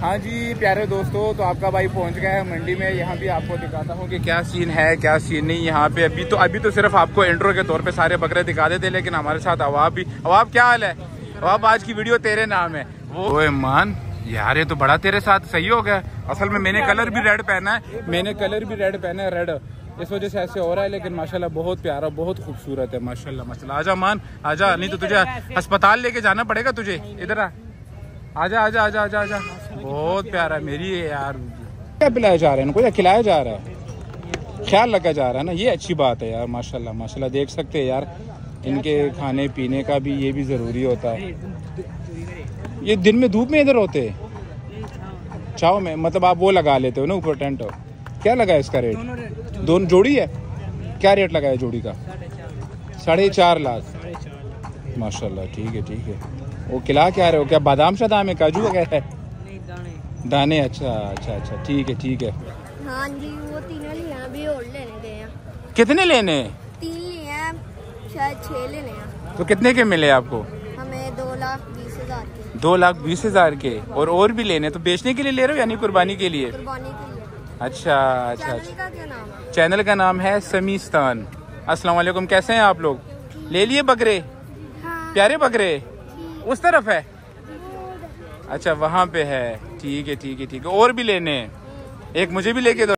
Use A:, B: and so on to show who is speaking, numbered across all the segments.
A: हाँ जी, प्यारे दोस्तों तो आपका भाई पहुँच गया है मंडी में। यहाँ भी आपको दिखाता हूँ कि क्या सीन है, क्या सीन नहीं। यहाँ पे अभी तो अभी तो सिर्फ़ आपको इंट्रो के तौर पे सारे बकरे दिखा देते लेकिन हमारे साथ अवाब भी अवाब क्या हाल है? अवाब आज की वीडियो तेरे नाम है। वो मान, यार ये तो बड़ा तेरे साथ सही हो गया। असल में मैंने कलर भी रेड पहना है। मैंने कलर भी रेड पहना है रेड इस वजह से ऐसे हो रहा है, लेकिन माशाल्लाह बहुत प्यारा, बहुत खूबसूरत है, माशाल्लाह माशाल्लाह। आजा मान, आजा, नहीं तो तुझे अस्पताल लेके जाना पड़ेगा तुझे। इधर आ। आजा आजा आजा आजा आजा। बहुत प्यारा मेरी है यार क्या पिलाया जा रहा है? इनको या खिलाया जा रहा है? ख्याल रखा जा रहा है ना, ये अच्छी बात है यार, माशाल्लाह माशाल्लाह। देख सकते हैं यार, इनके खाने, पीने का भी ये भी ज़रूरी होता है। ये दिन में धूप में इधर होते हैं? में मतलब आप वो लगा लेते हो ना, ऊपर टेंट हो। क्या लगा है इसका रेट दोनों जोड़ी है? क्या रेट लगाया जोड़ी का? साढ़े चार लाख। माशाल्लाह, ठीक है ठीक है। वो खिला क्या रहे हो क्या? बादाम शादाम है काजू वगैरह है?
B: दाने।
A: दाने अच्छा अच्छा अच्छा ठीक है ठीक है।
B: हाँ जी वो तीनों लिए हैं और लेने गए हैं।
A: कितने लेने?
B: तीन लिए हैं शायद छह लेने हैं।
A: तो कितने के मिले आपको?
B: हमें दो लाख बीस हज़ार के।
A: दो लाख बीस हज़ार के और और भी लेने तो बेचने के लिए ले रहे हो यानी कुर्बानी के लिए?
B: कुर्बानी के लिए।
A: अच्छा अच्छा
B: चैनल
A: अच्छा।
B: का नाम है?
A: चैनल का नाम है समीस्तान अस्सलाम वालेकुम कैसे हैं आप लोग? ले लिए बकरे?
B: हाँ।
A: प्यारे बकरे? उस तरफ़ है? अच्छा वहाँ पे है। ठीक है ठीक है ठीक है। और भी लेने एक मुझे भी लेके दो।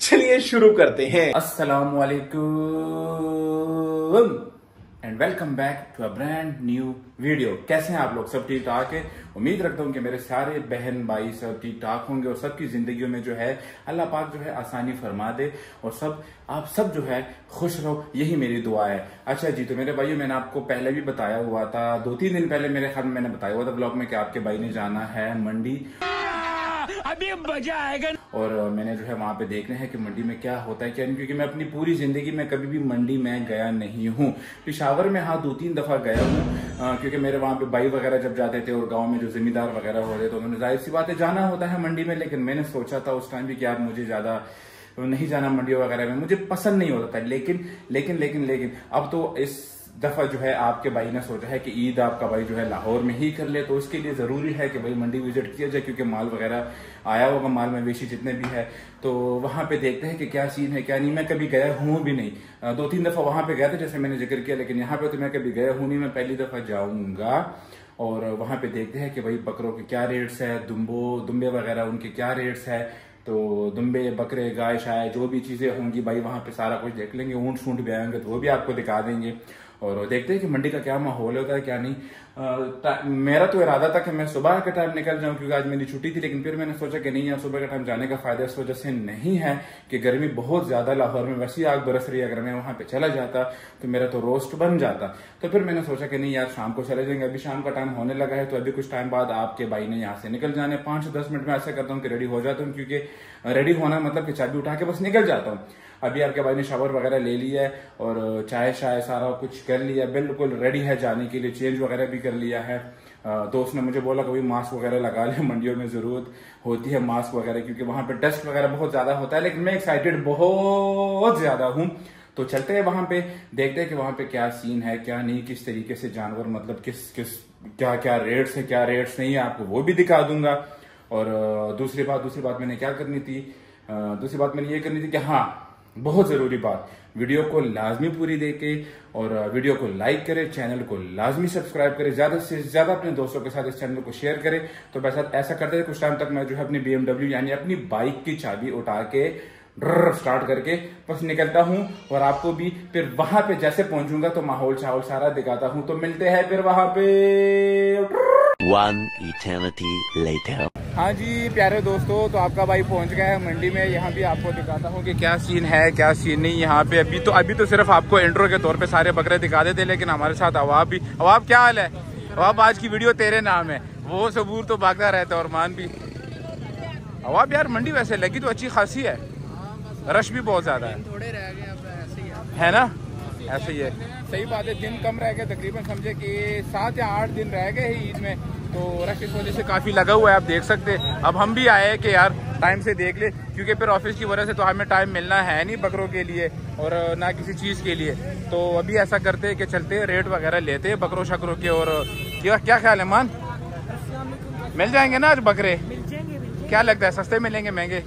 A: चलिए शुरू करते हैं। अस्सलाम वालेकुम and welcome back to a brand new video कैसे हैं आप लोग? सब ठीक ठाक है? उम्मीद रखता हूँ कि मेरे सारे बहन भाई सब ठीक ठाक होंगे और सबकी जिंदगियों में जो है, अल्लाह पाक जो है आसानी फरमा दे और सब, आप सब जो है खुश रहो। यही मेरी दुआ है। अच्छा जी तो मेरे भाइयों, मैंने आपको पहले भी बताया हुआ था दो तीन दिन पहले मेरे ख्याल में मैंने बताया हुआ था, ब्लॉग में कि आपके भाई ने जाना है मंडी।
C: अभी मज़ा आएगा
A: और मैंने जो है वहाँ पे देखना है कि मंडी में क्या होता है, क्या क्योंकि मैं अपनी पूरी ज़िंदगी में कभी भी मंडी में गया नहीं हूँ। पिशावर में हाँ दो तीन दफ़ा गया हूँ क्योंकि मेरे वहाँ पे भाई वगैरह जब जाते थे और गाँव में जो जिम्मेदार वगैरह होते तो उन्होंने ज़ाहिर सी बात है जाना होता है मंडी में, लेकिन मैंने सोचा था उस टाइम भी कि यार मुझे ज़्यादा नहीं जाना मंडियों वगैरह में, मुझे पसंद नहीं होता था। लेकिन लेकिन लेकिन लेकिन, अब तो इस दफ़ा जो है आपके भाई ने सोचा है कि ईद आपका भाई जो है लाहौर में ही कर ले तो उसके लिए ज़रूरी है कि भाई मंडी विज़िट किया जाए, क्योंकि माल वगैरह आया होगा, माल मवेशी जितने भी है। तो वहाँ पे देखते हैं कि क्या सीन है, क्या नहीं। मैं कभी गया हूँ भी नहीं। दो तीन दफ़ा वहाँ पे गया था, जैसे मैंने ज़िक्र किया, लेकिन यहाँ पे तो मैं कभी गया हूँ नहीं, मैं पहली दफ़ा जाऊँगा। और वहाँ पे देखते हैं कि भाई बकरों के क्या रेट्स है, दुम्बो, दुम्बे वगैरह, उनके क्या रेट्स है। तो दुम्बे, बकरे, गाय, शाय, जो भी चीज़ें होंगी, भाई वहाँ पे सारा कुछ देख लेंगे ऊँट सूंट भी आएँगे तो वो भी आपको दिखा देंगे। और देखते हैं कि मंडी का क्या माहौल होता है, क्या नहीं। टा- मेरा तो इरादा था कि मैं सुबह के टाइम निकल जाऊँ, क्योंकि आज मेरी छुट्टी थी, लेकिन फिर मैंने सोचा कि नहीं, यार, सुबह के टाइम जाने का फ़ायदा इस वजह से नहीं है कि गर्मी बहुत ज़्यादा लाहौर में, वैसी आग बरस रही है, अगर मैं वहाँ पे चला जाता तो मेरा तो रोस्ट बन जाता। तो फिर मैंने सोचा कि नहीं, यार, शाम को चले जाएँगे। अभी शाम का टाइम होने लगा है तो अभी कुछ टाइम बाद आपके भाई ने यहाँ से निकल जाने, पाँच दस मिनट में ऐसा करता हूँ कि रेडी हो जाता हूँ, क्योंकि रेडी होना मतलब कि चाबी उठा के बस निकल जाता हूँ। अभी आपके भाई ने शावर वगैरह ले लिया है और चाय शाय सारा कुछ कर लिया बिल्कुल रेडी है जाने के लिए चेंज वगैरह भी कर लिया है। दोस्त ने मुझे बोला, कभी मास्क वगैरह लगा ले, मंडियों में ज़रूरत होती है मास्क वगैरह, क्योंकि वहाँ पे डस्ट वगैरह बहुत ज़्यादा होता है, लेकिन मैं एक्साइटेड बहुत ज़्यादा हूँ। तो चलते हैं वहाँ पे, देखते हैं कि वहाँ पे क्या सीन है, क्या नहीं, किस तरीके से जानवर मतलब किस किस क्या क्या रेट्स है, क्या रेट्स नहीं है, आपको वो भी दिखा दूँगा। और दूसरी बात दूसरी बात मैंने क्या करनी थी? दूसरी बात मैंने ये करनी थी कि हाँ बहुत ज़रूरी बात। वीडियो को लाजमी पूरी देके और वीडियो को लाइक करें, चैनल को लाजमी सब्सक्राइब करें, ज़्यादा से ज़्यादा अपने दोस्तों के साथ इस चैनल को शेयर करें। तो वैसा ऐसा करते थे कुछ टाइम तक मैं जो है अपनी बीएमडब्ल्यू यानी अपनी बाइक की चाबी उठा के स्टार्ट करके बस निकलता हूँ और आपको भी फिर वहाँ पे जैसे पहुंचूँगा तो माहौल चाहौल सारा दिखाता हूँ। तो मिलते हैं फिर वहाँ पे।
D: One eternity later.
A: हाँ जी प्यारे दोस्तों तो आपका भाई पहुँच गया है मंडी में। यहाँ भी आपको दिखाता हूँ कि क्या सीन है क्या सीन नहीं। यहाँ पे अभी तो अभी तो सिर्फ़ आपको इंट्रो के तौर पे सारे बकरे दिखा देते लेकिन हमारे साथ अवाब भी। अवाब क्या हाल है? अवाब आज की वीडियो तेरे नाम है। वो सबूर तो भागता रहता है और मान भी। अवाब यार मंडी वैसे लगी तो अच्छी खासी है। रश भी बहुत ज़्यादा है।
C: थोड़े रह गए अब ऐसे ही है।
A: है ना? ऐसे ही है। सही बात है दिन कम रह गए तकरीबन समझे कि सात या आठ दिन रह गए हैं ईद में। तो रश इस वजह से काफ़ी लगा हुआ है, आप देख सकते अब हम भी आए हैं कि यार टाइम से देख ले, क्योंकि फिर ऑफ़िस की वजह से तो हमें टाइम मिलना है नहीं बकरों के लिए और ना किसी चीज़ के लिए। तो अभी ऐसा करते हैं कि चलते रेट वगैरह लेते हैं बकरों, शकरों के और क्या क्या ख्याल है मान? मिल जाएँगे ना आज बकरे? क्या लगता है, सस्ते मिलेंगे, महँगे?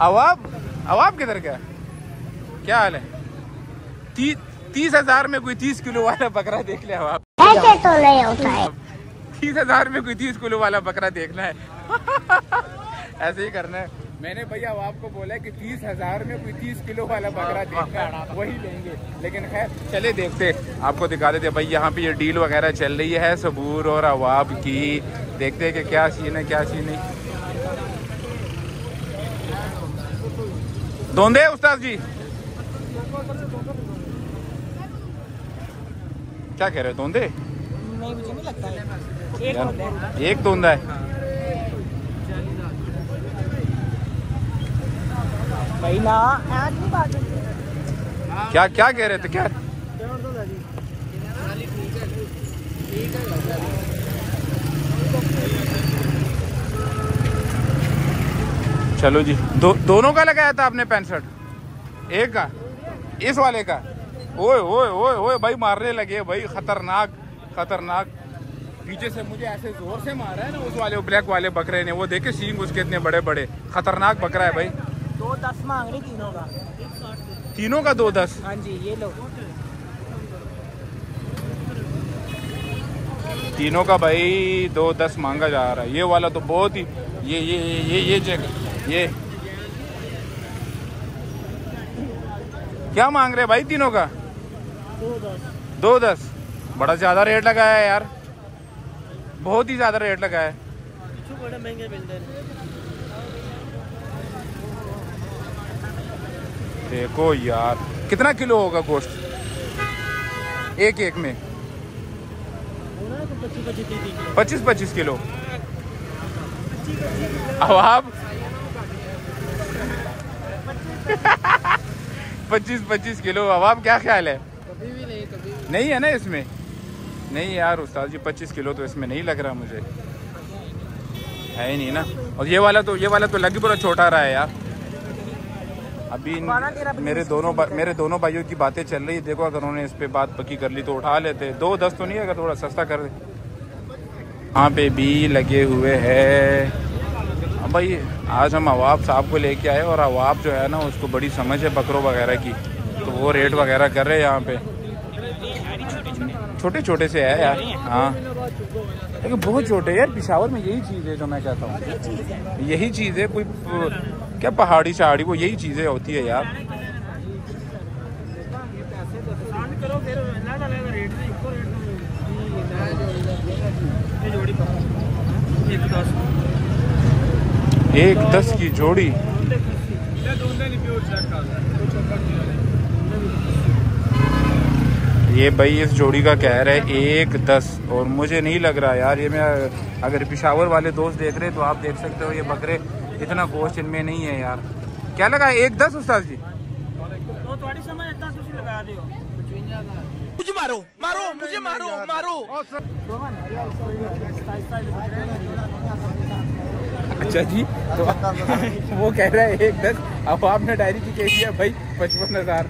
A: अवाब? अवाब किधर क्या क्या हाल है? तीस हज़ार में कोई तीस किलो वाला बकरा देख लिया अवाब
B: ऐसे तो नहीं होता है।
A: तीस हज़ार में कोई तीस किलो वाला बकरा देखना है। ऐसे ही करना है। मैंने भैया आपको बोला कि तीस हज़ार में कोई तीस किलो वाला बकरा देखना है। वही लेंगे। लेकिन खैर चले देखते। आपको दिखा देते भाई यहाँ पे ये डील वगैरह चल रही है सबूर और अवाब की। देखते हैं कि क्या सीन है क्या सीन नहीं धोंदे उस्ताद जी। क्या कह रहे हो धोंदे
E: नहीं मुझे नहीं लगता है। एक है।
A: धोंदा है।
E: भाई ना
A: क्या क्या कह रहे थे क्या? चलो जी दो, दोनों का लगाया था आपने शर्ट? एक का? इस वाले का? ओए ओए ओए ओए भाई मारने लगे भाई खतरनाक खतरनाक। पीछे से मुझे ऐसे ज़ोर से मारा है ना उस वाले ब्लैक वाले बकरे ने। वो देखे सींग उसके इतने बड़े बड़े खतरनाक बकरा है भाई।
E: दो दस मांग रही तीनों का।
A: तीनों का दो दस?
E: हाँ जी ये लो।
A: तीनों का भाई दो दस मांगा जा रहा है। ये वाला तो बहुत ही ये ये ये ये ये चेक ये। क्या मांग रहे भाई तीनों का?
E: दो दस।
A: दो दस। बड़ा ज़्यादा रेट लगाया है यार। बहुत ही ज़्यादा रेट लगाया है।
E: बड़े महँगे मिलते हैं।
A: देखो यार कितना किलो होगा गोश्त? एक एक में।
E: पच्चीस पच्चीस किलो।
A: पच्चीस किलो। अब आप? पच्चीस पच्चीस किलो। अब आप क्या ख्याल है?
E: नहीं
A: है ना इसमें? नहीं यार उस्ताद जी पच्चीस किलो तो इसमें नहीं लग रहा मुझे। है ही नहीं ना? और ये वाला तो ये वाला तो लग ही पूरा छोटा रहा है यार। अभी मेरे दोनों मेरे दोनों भाइयों की बातें चल रही है। देखो अगर उन्होंने इस पर बात पक्की कर ली तो उठा लेते। दो दस तो नहीं है अगर थोड़ा सस्ता कर दे। यहाँ पे भी लगे हुए हैं। अब भाई आज हम अवाब साहब को लेके आए और अवाब जो है ना उसको बड़ी समझ है बकरों वगैरह की। तो वो रेट वगैरह कर रहे हैं यहाँ पे। छोटे छोटे से है यार। हाँ। लेकिन बहुत छोटे यार पिशावर में यही चीज़ है जो मैं कहता हूँ। यही चीज़ है। कोई क्या पहाड़ी शहाड़ी वो यही चीज़ें होती है यार।
E: दस।
A: एक दस की जोड़ी। ये भाई इस जोड़ी का कह रहा है एक दस। और मुझे नहीं लग रहा यार ये मैं अगर पिशावर वाले दोस्त देख रहे हैं तो आप देख सकते हो ये बकरे इतना गोश्त इनमें नहीं है यार। क्या लगा है? एक दस उस्ताद जी?
E: तो थोड़ी समझ इतना तुम लगा दियो।
C: मुझे मारो मारो मुझे मारो मारो।
A: अच्छा जी तो वो कह रहा है एक दस। अब आपने डायरी की कह दिया भाई पचपन हज़ार।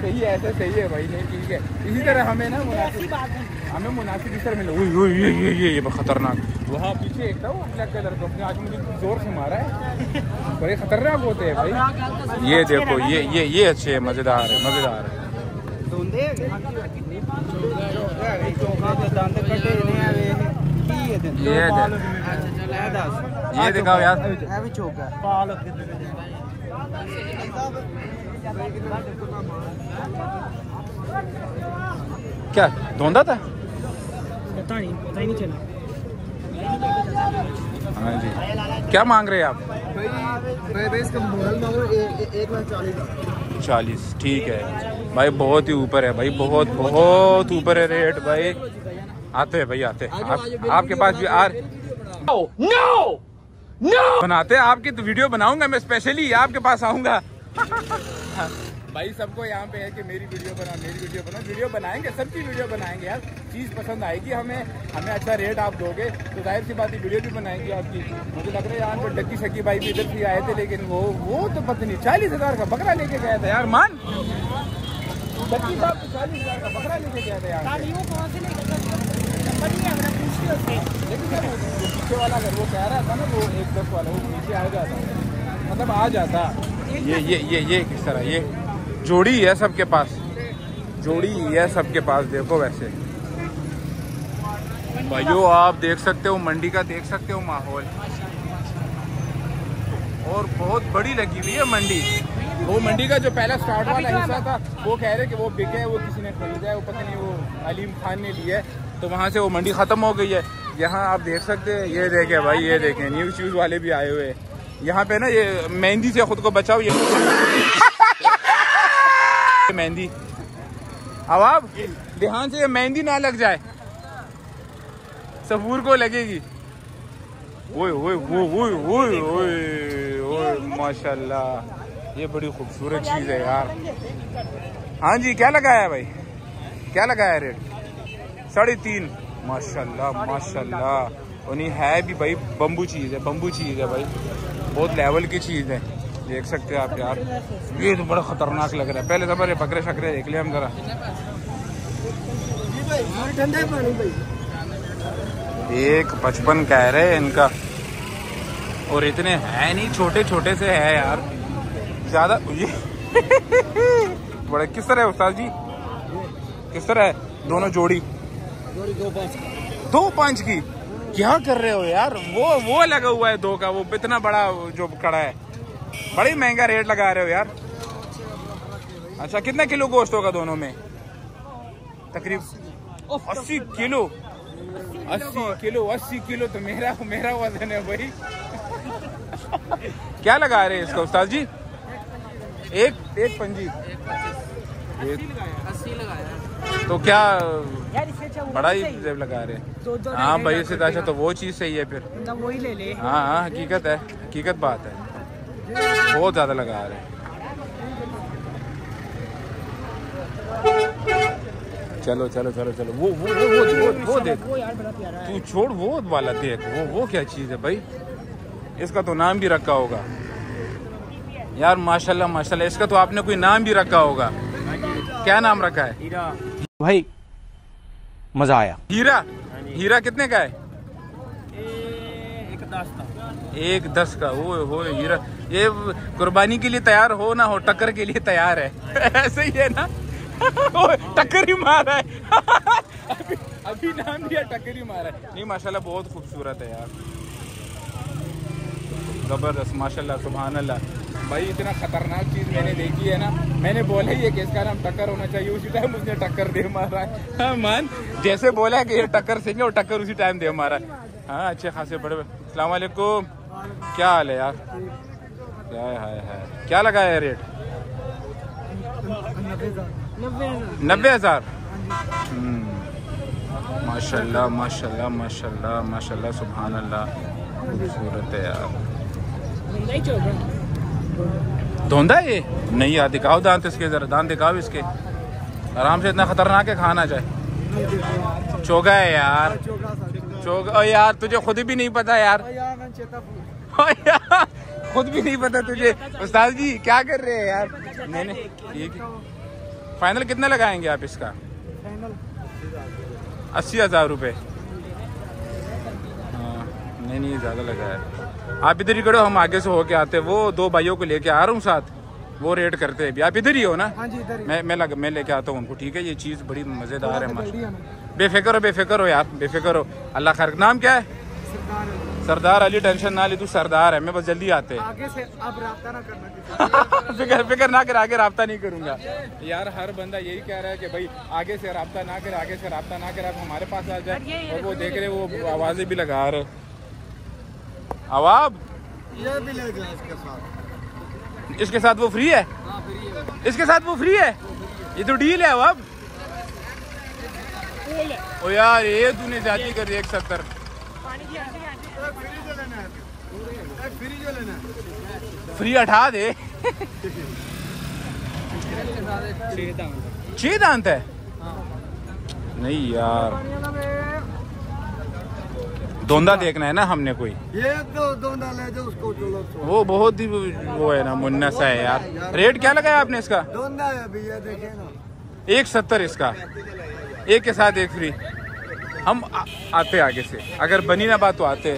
A: सही है ऐसा सही है भाई नहीं ठीक है। इसी तरह हमें ना मुनासिब हमें मुनासिब इस तरह मिले ये ये ये ये खतरनाक। वहाँ पीछे एक था वो ब्लैक कलर का उसने आज मुझे ज़ोर से मारा है। बड़े खतरनाक होते हैं भाई। ये देखो ये ये ये अच्छे है मज़ेदार है मज़ेदार है। ये ये दिखाओ यार। क्या धोंदा था?
E: पता नहीं पता ही नहीं चला।
A: हाँ जी। क्या मांग रहे हैं आप? चालीस। ठीक है। भाई बहुत ही ऊपर है भाई बहुत बहुत ऊपर है रेट भाई। आते हैं भाई आते हैं। आप, आपके पास भी आ नो नो बनाते हैं आपकी तो वीडियो बनाऊँगा मैं स्पेशली आपके पास आऊँगा। भाई सबको यहाँ पे है कि मेरी वीडियो बनाओ मेरी वीडियो बना। वीडियो बनाएँगे सबकी वीडियो बनाएँगे यार। चीज़ पसंद आएगी हमें हमें अच्छा रेट आप दोगे तो ज़ाहिर सी बात है वीडियो भी बनाएँगे आपकी। मुझे लग रहा है यहाँ पर डक्की शक्की भाई भी इधर से आए थे लेकिन वो वो तो पता नहीं चालीस हज़ार का बकरा लेके गया था यार मान। डक्की साहब तो चालीस हज़ार का बकरा लेके गया था यार।
E: से
A: पीछे वाला अगर वो कह रहा था ना वो एक दस वाला वो नीचे आ जाता मतलब आ जाता। ये ये ये ये किस तरह? ये जोड़ी है सबके पास। जोड़ी है सबके पास, देखो वैसे। भाइयों, आप देख सकते हो, मंडी का देख सकते हो माहौल। और बहुत बड़ी लगी हुई है मंडी। वो मंडी का जो पहला स्टार्ट वाला हिस्सा था, वो कह रहे कि वो बिके है, वो किसी ने खरीदा है, वो पता नहीं वो अलीम खान ने लिया है। तो वहाँ से वो मंडी खत्म हो गई है। यहाँ आप देख सकते हैं, ये देखें भाई, ये देखें न्यूज़ श्यूज वाले भी आए हुए हैं। यहाँ पे ना ये मेहंदी से खुद को बचाओ, ये मेहंदी। अब आप, ध्यान से ये मेहंदी ना लग जाए। सबूर को लगेगी। ओए ओए ओए ओए ओए ओए माशाल्लाह। ये बड़ी खूबसूरत चीज़ है यार। हाँ जी, क्या लगाया भाई? क्या लगाया रेट? साढ़े तीन। माशाल्लाह माशाल्लाह। और नहीं है भी भाई, बम्बू चीज़ है, बम्बू चीज़ है भाई। बहुत लेवल की चीज़ है। देख सकते हैं आप यार। ये तो बड़ा खतरनाक लग रहा है। पहले सब बकरे शकरे देख लिया हम जरा। एक पचपन कह रहे हैं इनका। और इतने है नहीं छोटे छोटे से है यार। ज़्यादा, ये। बड़े किस तरह है उस्ताद जी? किस तरह है? दोनों जोड़ी। दो पाँच की। क्या कर रहे हो यार? वो वो लगा हुआ है दो का वो इतना बड़ा जो कड़ा है। बड़ी महँगा रेट लगा रहे हो यार। अच्छा कितना किलो गोश्त होगा दोनों में? तकरीब अस्सी किलो। अस्सी किलो अस्सी किलो तो मेरा मेरा वज़न है भाई। क्या लगा रहे हैं इसका उस्ताद जी? एक एक पंजी। एक तो क्या
E: यार इससे अच्छा
A: बड़ा ही। जेब लगा रहे। हैं
E: दो
A: हाँ भाई इससे तो अच्छा तो वो चीज़ सही है फिर।
E: मतलब वही ले ले।
A: हाँ हाँ हकीकत है हकीकत बात है। बहुत ज़्यादा लगा रहे चलो चलो चलो चलो वो वो वो वो वो, वो देख।
E: वो यार बड़ा प्यारा है।
A: तू छोड़ वो वाला देख वो वो क्या चीज़ है भाई। इसका तो नाम भी रखा होगा। यार माशाल्लाह माशाल्लाह इसका तो आपने कोई नाम भी रखा होगा। क्या नाम रखा है?
C: भाई, मज़ा आया।
A: हीरा? हीरा कितने का है? एक दस का। वो हो, हीरा। ये कुर्बानी के लिए तैयार हो ना हो, टक्कर के लिए तैयार है। ऐसे ही है ना? टक्कर ही मारा है। अभी नाम दिया टक्कर ही मारा है। नहीं, माशाल्लाह, बहुत खूबसूरत है यार। ज़बरदस्त, माशाल्लाह, सुभान अल्लाह। भाई इतना खतरनाक चीज़ मैंने देखी है ना। मैंने बोला ही है इसका नाम टक्कर होना चाहिए उसी टाइम उसने टक्कर दे मारा है। हाँ मान जैसे बोला कि ये टक्कर सिंह और टक्कर उसी टाइम दे मारा है। हाँ अच्छे खासे बड़े वालेकुम। क्या हाल है यार? क्या है, है। क्या लगाया है रेट नब्बे हज़ार। हम्म, माशाल्लाह माशाल्लाह माशाल्लाह माशाल्लाह सुभान अल्लाह खूबसूरत है यार। धोंदा है ये? नहीं यार दिखाओ दांत इसके जरा दांत दिखाओ इसके। आराम से इतना खतरनाक है खाना चाहे। चोगा है यार। चोगा ओ यार तुझे खुद भी नहीं पता यार। खुद भी नहीं पता तुझे। उस्ताद जी क्या कर रहे हैं यार? नहीं नहीं ठीक है फाइनल कितना लगाएँगे आप इसका? अस्सी हज़ार रुपये नहीं नहीं ज़्यादा लगा है। आप इधर ही करो हम आगे से होके आते वो दो भाइयों को लेके आ रहा हूँ साथ। वो रेट करते हैं भी आप इधर ही हो ना?
E: हाँ जी इधर
A: मैं मैं लग, मैं लेके आता हूँ उनको ठीक है? ये चीज़ बड़ी मज़ेदार है बेफिक्र हो बेफिक्र हो यार बेफिक्र हो। अल्लाह खैर। नाम क्या है? सरदार अली। टेंशन ना ली तू सरदार है। मैं बस जल्दी आते हैं।
E: आगे से अब रास्ता ना करना
A: फ़िक्र फ़िक्र ना कर आगे राब्ता नहीं करूँगा। यार हर बंदा यही कह रहा है कि भाई आगे से राब्ता ना कर आगे से राब्ता ना कर आप हमारे पास आ जाए। और वो देख रहे वो आवाज़ें भी लगा रहे अवाब?
E: ये भी ले जाए इसके साथ।
A: इसके साथ वो फ्री है? इसके साथ वो फ्री है? ये तो डील है अवाब। ओ यार ये तूने जाती कर एक सत्तर।
E: फ्री जो
A: फ्री हटा दे। छह दांत। है? नहीं यार। धोंदा देखना है ना हमने कोई?
E: ये तो दो डाले जो उसको
A: वो बहुत ही वो है ना मुन्ना सा है यार। रेट क्या लगाया आपने इसका?
E: दोंदा है अभी ये देखे ना।
A: एक सत्तर इसका। एक के साथ एक फ्री हम आ, आते आगे से। अगर बनी ना बात तो आते।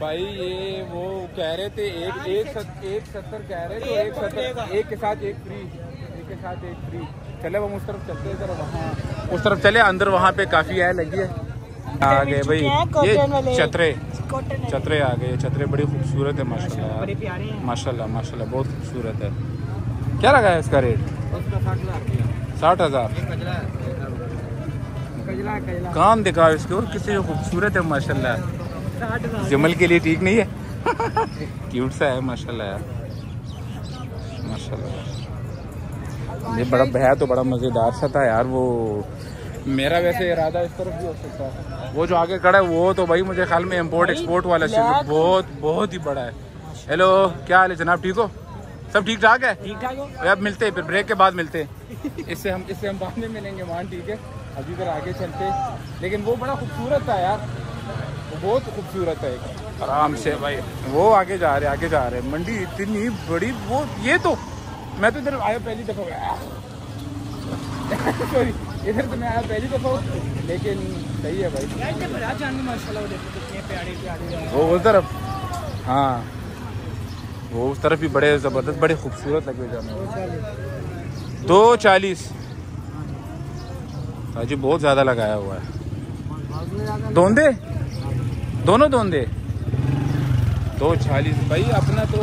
A: भाई ये वो कह रहे थे एक एक सत, एक सत्तर कह रहे थे एक सत्तर। एक के साथ एक फ्री एक के साथ एक फ्री चले हम उस तरफ़ चलते हैं उस तरफ़ चले अंदर वहाँ पे काफ़ी है लगी है। आ गए भाई। ये छतरे छतरे आ गए छतरे बड़ी खूबसूरत है माशाल्लाह माशाल्लाह माशाल्लाह बहुत खूबसूरत है। क्या लगा है इसका रेट साठ हज़ार। कान दिखाओ इसके और किसी को खूबसूरत है माशाल्लाह। जमल के लिए ठीक नहीं है? क्यूट सा है माशाल्लाह यार। माशाल्लाह। ये बड़ा भया तो बड़ा मज़ेदार सा था यार वो। मेरा वैसे इरादा इस तरफ़ भी हो सकता है। वो जो आगे खड़ा है वो तो भाई मुझे ख्याल में इम्पोर्ट एक्सपोर्ट वाला सीन बहुत बहुत ही बड़ा है। हेलो क्या हाल है जनाब ठीक हो? सब ठीक ठाक है?
E: ठीक ठाक हो।
A: भाई अब मिलते हैं फिर ब्रेक के बाद मिलते हैं। इससे हम इससे हम बाद में मिलेंगे मान ठीक है? अभी फिर आगे चलते लेकिन वो बड़ा खूबसूरत था यार। वो बहुत खूबसूरत है आराम से भाई। वो आगे जा रहे आगे जा रहे। मंडी इतनी बड़ी वो ये तो मैं तो इधर आया पहली दफ़ा। सॉरी इधर तो मैं आया पहली दफ़ा लेकिन सही है भाई।
E: माशाल्लाह वो हैं।
A: उस तरफ़? हाँ। वो उस तरफ़ भी बड़े ज़बरदस्त बड़े खूबसूरत लगे जानवर। दो चालीस। जी बहुत ज़्यादा लगाया हुआ है। दोंदे दोनों दोंदे दो चालीस। भाई अपना तो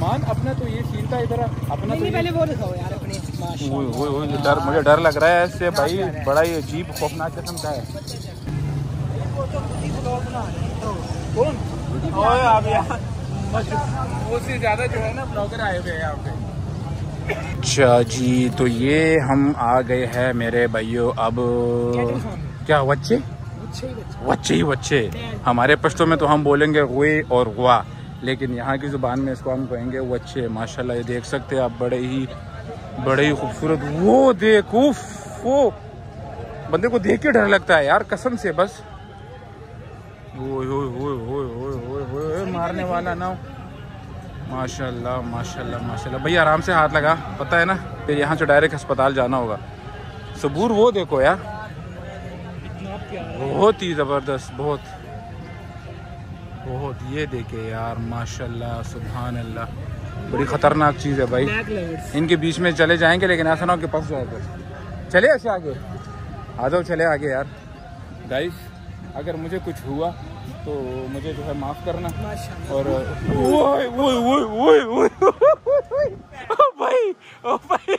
A: मान अपना तो ये सीन था इधर अपना तो
E: नहीं
A: ये
E: पहले वो दिखाओ यार अपने
A: ओए ओए डर मुझे डर लग रहा है इससे भाई बड़ा ही अजीब खौफनाक किस्म का है। कौन? ओए आप यार। उससे ज़्यादा जो है ना ब्लॉगर आए हुए हैं यहाँ पे। अच्छा जी तो ये हम आ गए हैं मेरे भाइयों अब क्या बच्चे
E: ही? बच्चे
A: बच्चे ही बच्चे हमारे पश्तो में तो हम बोलेंगे हुए और हुआ। लेकिन यहाँ की ज़ुबान में इसको हम कहेंगे वो अच्छे है, माशाल्लाह, ये देख सकते हैं आप, बड़े ही बड़े ही खूबसूरत। वो देखो वो। बंदे को देख के डर लगता है यार, कसम से बस। मारने वाला ना माशाल्लाह माशाल्लाह माशाल्लाह। भैया, आराम से हाथ लगा, पता है ना? फिर यहाँ से डायरेक्ट अस्पताल जाना होगा। सबूर वो देखो यार। बहुत ही ज़बरदस्त, बहुत। बहुत ये देखे यार माशाल्लाह सुबहान अल्लाह बड़ी ख़तरनाक चीज़ है भाई इनके बीच में चले जाएँगे लेकिन ऐसा ना हो कि फंस जाए चले ऐसे आगे आ जाओ चले आगे यार गाइस अगर मुझे कुछ हुआ तो मुझे जो है माफ़ करना और ओए ओए ओए ओए ओए भाई ओ भाई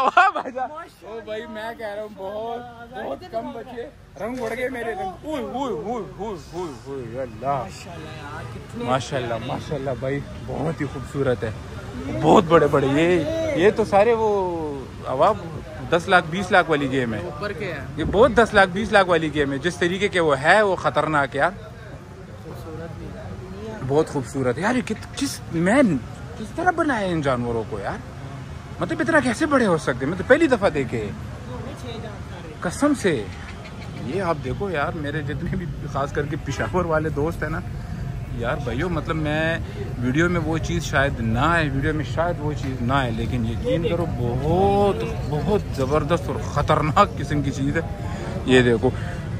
A: ओ भाई ओ भाई मैं कह रहा हूँ बहुत बहुत कम बचे रंग उड़ गए मेरे रंग।
E: माशाल्लाह
A: माशाल्लाह माशाल्लाह भाई बहुत ही खूबसूरत है। बहुत बड़े बड़े ये ये तो सारे वो अवाब दस लाख बीस लाख वाली गेम है।
E: ऊपर के हैं।
A: ये बहुत दस लाख बीस लाख वाली गेम है। जिस तरीके के वो है वो खतरनाक यार। बहुत खूबसूरत। है यार किस मैन किस तरह बनाए इन जानवरों को यार? मतलब इतना कैसे बड़े हो सकते हैं? मैं तो पहली दफ़ा देखे। कसम से। ये आप देखो यार मेरे जितने भी खास करके पिशावर वाले दोस्त हैं ना यार भाइयों मतलब मैं वीडियो में वो चीज़ शायद ना आए वीडियो में शायद वो चीज़ ना आए लेकिन यकीन करो बहुत बहुत ज़बरदस्त और ख़तरनाक किस्म की चीज़ है। ये देखो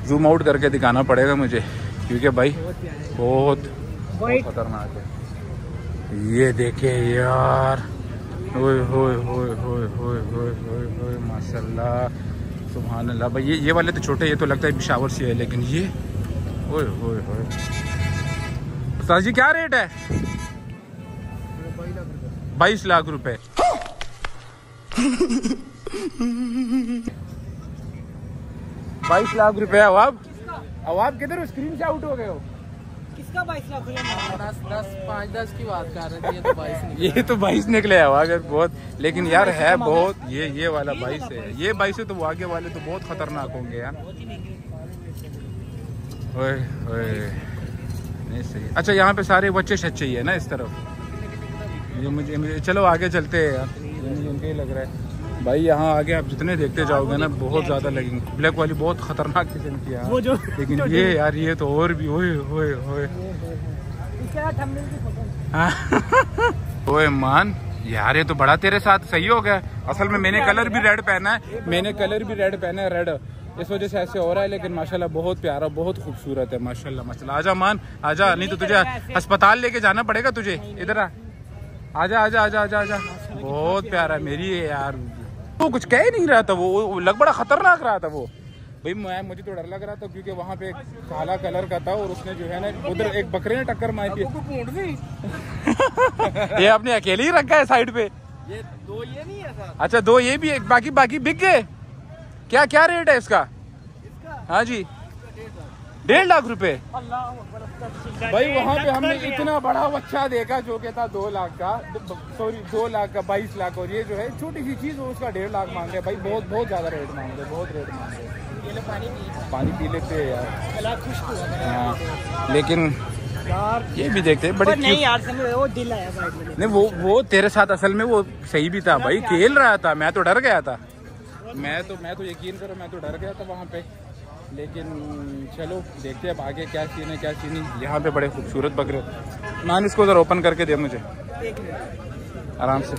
A: जूम आउट करके दिखाना पड़ेगा मुझे क्योंकि भाई
E: बहुत
A: बहुत बहुत खतरनाक है। ये देखे यार। ओए होए होए होए होए होए होए होए माशाल्लाह सुभान अल्लाह भाई, ये ये वाले तो छोटे, ये तो लगता है पिशावर से है, लेकिन ये ओए होए होए उस्ताद जी, क्या रेट है? बाईस लाख रुपए। बाईस लाख रुपए अवाब। अवाब, किधर स्क्रीन से आउट हो गए हो।
E: किसका बाईस लाख
F: दस दस पाँच दस की बात कर रहे थे ये तो बाईस
A: ये तो बाईस निकले है अगर बहुत लेकिन यार है बहुत ये ये वाला बाईस है। ये बाईस है तो वो आगे वाले तो बहुत खतरनाक होंगे यार। ओए ओए। नहीं सही अच्छा यहाँ पे सारे बच्चे शच्चे ही है ना इस तरफ़? ये मुझे, मुझे चलो आगे चलते हैं यार। मुझे उनके ही लग रहा है। भाई यहाँ आगे आप जितने देखते जाओगे ना बहुत ज़्यादा लगेंगे। ब्लैक वाली बहुत खतरनाक किस्म की है
E: वो जो
A: लेकिन ये यार ये तो और भी ओए ओए ओए। ओए मान यार ये तो बड़ा तेरे साथ सही हो गया। असल में मैंने कलर भी रेड पहना है। मैंने कलर भी रेड पहना है रेड इस वजह से ऐसे हो रहा है लेकिन माशाल्लाह बहुत प्यारा बहुत खूबसूरत है माशाल्लाह माशाल्लाह। आजा मान आजा नहीं तो तुझे अस्पताल लेके जाना पड़ेगा तुझे। इधर आ। आजा आजा आजा आजा आजा। बहुत प्यारा मेरी है यार। वो कुछ कह ही नहीं रहा था वो लग बड़ा खतरनाक रहा था वो। भाई मैं मुझे तो डर लग रहा था क्योंकि वहाँ पे काला कलर का था और उसने जो है ना उधर एक बकरे ने टक्कर मारी थी ये आपने अकेले ही रखा है साइड पे?
F: ये दो ये नहीं है
A: अच्छा दो ये भी बाकी बाकी बिक गए? क्या क्या रेट है इसका? हाँ जी। डेढ़ लाख रुपए? भाई वहाँ पे हमने इतना बड़ा बच्चा देखा जो कि था दो लाख का सॉरी दो लाख का बाईस लाख और ये जो है छोटी सी चीज़ उसका डेढ़ लाख मांग रहे भाई बहुत बहुत ज़्यादा रेट मांग रहे बहुत रेट मांग रहे पानी पी लेते हैं। यार। हाँ लेकिन ये भी देखते हैं बड़ी
E: नहीं यार वो दिल आया
A: नहीं वो वो तेरे साथ असल में वो सही भी था भाई खेल रहा था मैं तो डर गया था। मैं तो मैं तो यकीन करो मैं तो डर गया था वहाँ पे। लेकिन, चलो, देखते हैं अब आगे क्या सीन है, क्या सीन नहीं यहाँ पे बड़े खूबसूरत बकरे मान इसको उधर ओपन करके दे मुझे। आराम से।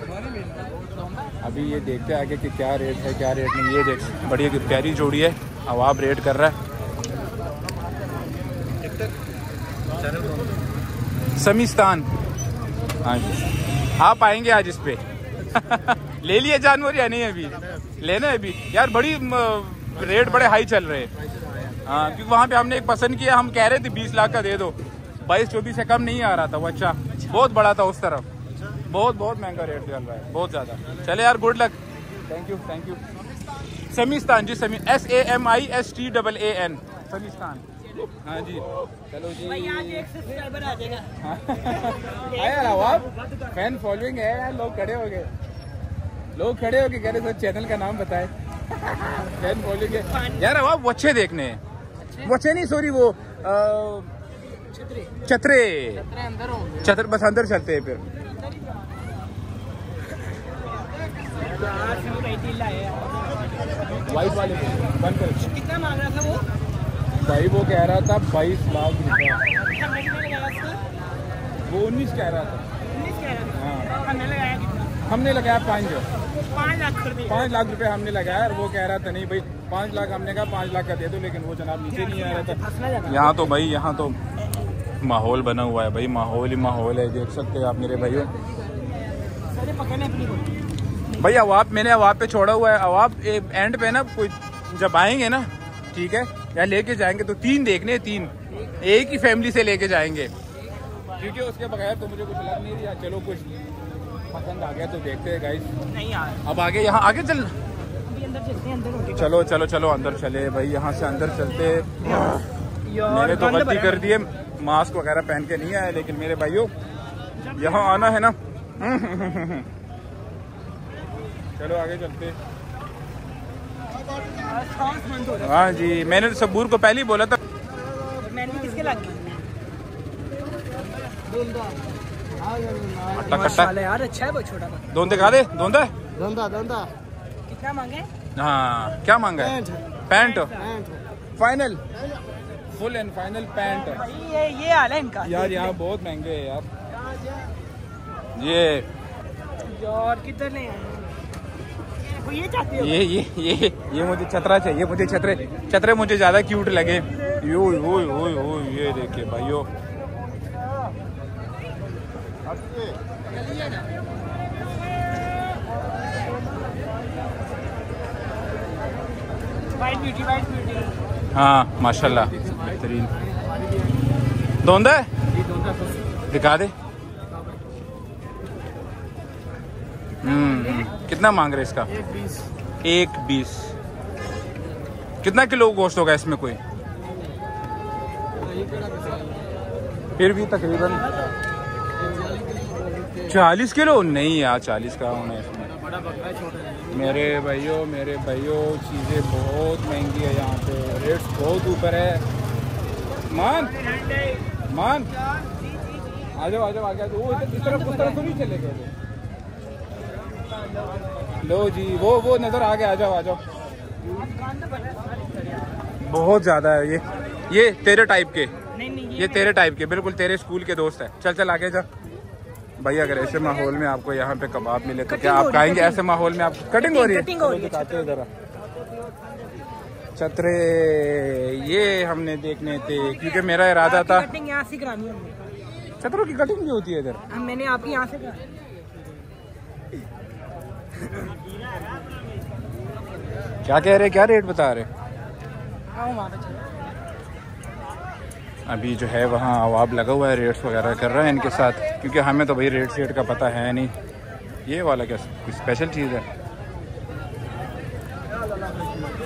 A: अभी ये देखते हैं आगे कि क्या रेट है, क्या रेट नहीं। ये देख बड़ी प्यारी जोड़ी है। अवाब रेट कर रहा है। समीस्तान। हाँ जी आप आएँगे आज इस पे। ले लिए जानवर या नहीं अभी? लेना है अभी। यार, बड़ी रेट बड़े हाई चल रहे हैं। हाँ क्योंकि वहाँ पे हमने एक पसंद किया हम कह रहे थे बीस लाख का दे दो। बाईस चौबीस से कम नहीं आ रहा था वो अच्छा। बहुत बड़ा था उस तरफ़। बहुत बहुत महँगा रेट चल रहा है बहुत ज़्यादा। चले यार good luck thank you thank you Samistan ji Sami S A M I S T double A N Samistan हाँ जी। चलो जी।
E: सब्सक्राइबर आ जाएगा।
A: हाँ आप। फ़ैन फॉलोइंग है यार लोग खड़े हो गए। लोग खड़े हो गए कह रहे सर चैनल का नाम बताए। फ़ैन फॉलोइंग है। यार अब वच्छे देखने हैं। नहीं सॉरी वो अ, छतरे।
F: तेरे अंदर होंगे।
A: छतर बस अंदर चलते हैं फिर। वाइट वाले बंद कर।
E: कितना मांग रहा था वो?
A: भाई वो कह रहा था बाईस लाख
E: लगाया उसका?
A: वो उन्नीस कह रहा था।
E: उन्नीस कह रहा
A: हाँ।
E: था हमने लगाया कितना?
A: हमने लगाया पाँच।
E: पाँच लाख
A: पाँच लाख रुपए हमने लगाया और वो कह रहा था नहीं भाई पाँच लाख हमने कहा पाँच लाख का दे दो लेकिन वो जनाब नीचे नहीं आ रहा था। यहाँ तो भाई यहाँ तो माहौल बना हुआ है भाई माहौल ही माहौल है देख सकते हैं आप मेरे भाइयों। भाई अवाब मैंने अवाब पे छोड़ा हुआ है अवाब एंड पे ना कोई जब आएँगे ना ठीक है या लेके जाएँगे तो तीन देखने तीन। एक ही फैमिली से लेके जाएँगे। क्योंकि उसके बगैर तो मुझे कुछ लग नहीं रहा। चलो कुछ पसंद आ गया तो देखते हैं गाइस
E: नहीं यार
A: अब आगे यहाँ आगे चल चलो चलो चलो अंदर चले भाई यहाँ से अंदर चलते। मैंने तो गलती कर दी। है मास्क वगैरह पहन के नहीं आया लेकिन मेरे भाइयों यहाँ आना है ना। चलो आगे चलते।
E: हो
A: जी मैंने तो सबूर को पहले ही बोला था।
E: अच्छा है वो छोटा
A: दोंदे खा दे दोंदा।
E: धंधा धंधा कितना मांगे?
A: हाँ क्या मांगा है? Pant final. Full and final
E: pant. ये ये हाल है इनका।
A: यार यहाँ बहुत महँगे है यार। ये।
E: यार कितने हैं वो ये
A: ये ये ये ये मुझे छतरा चाहिए मुझे छतरे छतरे मुझे ज़्यादा क्यूट लगे। यो यो यो यो ये देखिए भाइयों
E: वाइट ब्यूटी वाइट ब्यूटी
A: हाँ माशाल्लाह बेहतरीन। धोंदा है? दिखा दे। हम्म। कितना मांग रहे इसका? एक बीस। कितना किलो गोश्त होगा इसमें कोई? फिर भी तकरीबन चालीस किलो? नहीं यार चालीस का होना है इसमें। मेरे भाइयों मेरे भाइयों चीज़ें बहुत महँगी है यहाँ पे। रेट्स बहुत ऊपर है। मान मान। आ जाओ आ जाओ आ जाओ। वो इस तरफ़ उस तरफ़ तो नहीं चले गए लो जी वो वो नज़र आ गया आ जाओ आ जाओ। बहुत ज़्यादा है ये। ये तेरे टाइप के।
E: नहीं नहीं
A: ये तेरे टाइप के बिल्कुल तेरे स्कूल के दोस्त है। चल चल आगे जा। भाई अगर ऐसे माहौल में आपको यहाँ पे कबाब मिले तो क्या आप खाएँगे ऐसे माहौल में आप कटिंग हो रही है?
E: कटिंग हो रही है,
A: चलो दिखाते हो जरा। छतरे ये हमने देखने थे क्योंकि मेरा इरादा था।
E: यहाँ से करानी
A: छतरों की कटिंग भी होती है इधर।
E: मैंने आपकी यहाँ से
A: क्या कह रहे क्या रेट बता रहे अभी जो है वहाँ अवाब लगा हुआ है रेट्स वगैरह कर रहा है इनके साथ। क्योंकि हमें तो भाई रेट सेट का पता है नहीं। ये वाला क्या कोई स्पेशल चीज़ है?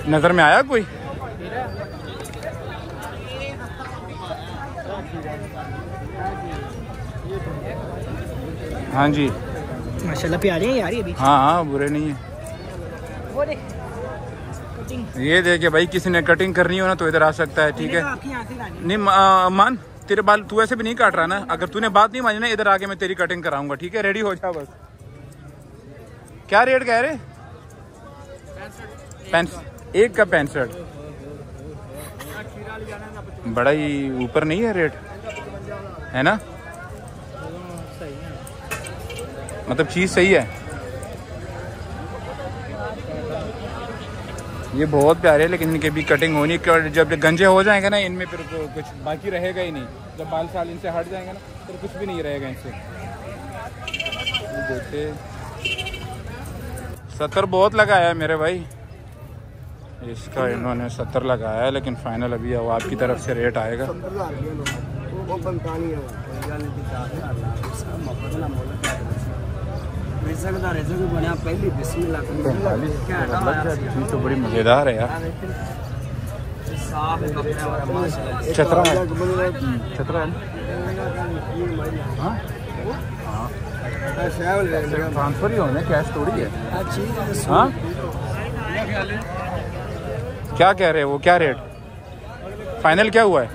A: नज़र में आया कोई? हाँ जी।
E: माशाल्लाह प्यारे हैं यार ये भी।
A: हाँ हाँ बुरे नहीं है। ये देखिए भाई किसी ने कटिंग करनी हो ना तो इधर आ सकता है ठीक है?
E: तो।
A: नहीं मान तेरे बाल तू ऐसे भी नहीं काट रहा ना? अगर तूने बात नहीं मानी ना इधर आके मैं तेरी कटिंग कराऊँगा ठीक है? रेडी हो जा बस। क्या रेट कह रहे एक का पैंसठ। बड़ा ही ऊपर नहीं है रेट है ना? मतलब चीज़ सही है? ये बहुत प्यारे है, लेकिन इनके भी कटिंग होनी कर- जब गंजे हो जाएँगे ना, इनमें फिर तो कुछ बाकी रहेगा ही नहीं। जब बाल साल इनसे हट जाएँगे ना, फिर कुछ भी नहीं रहेगा इनसे। देखते सत्तर बहुत लगाया है मेरे भाई। इसका इन्होंने सत्तर लगाया है, लेकिन फाइनल अभी अब आपकी तरफ़ से रेट आएगा। चीज़ तो बड़ी मज़ेदार है यार छतरा है छतरा है ट्रांसफ़र ही होना है कैश थोड़ी है हाँ क्या कह रहे हैं वो क्या रेट फाइनल क्या हुआ है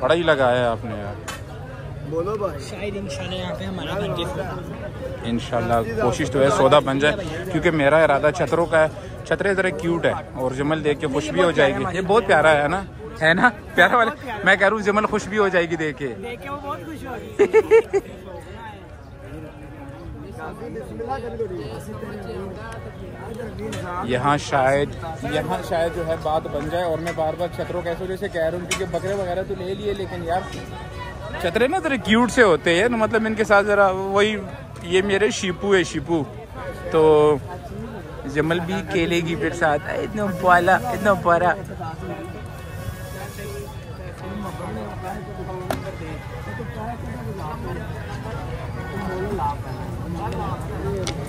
A: बड़ा ही लगाया आपने यार
E: शायद इंशाल्लाह यहाँ पे हमारा बन जाए
A: इनशाला कोशिश तो है सौदा बन जाए क्योंकि मेरा इरादा छतरों का है। छतरे जरा क्यूट है और जमल देख के खुश भी हो जाएगी। ये बहुत प्यारा है ना? है ना? प्यारा वाला? मैं कह रहा हूँ जमल खुश भी हो जाएगी देख के।
E: देख के वो बहुत खुश रही
A: यहाँ शायद यहाँ शायद जो है बात बन जाए और मैं बार बार छतरों कैसे वजह से कह रहा हूँ क्योंकि बकरे वगैरह तो ले लिए लेकिन यार छतरे ना जरा क्यूट से होते हैं ना मतलब इनके साथ जरा वही, ये मेरे शिपू है, शिपू। तो जमल भी केले की फिर साथ। इतना पाला इतना पारा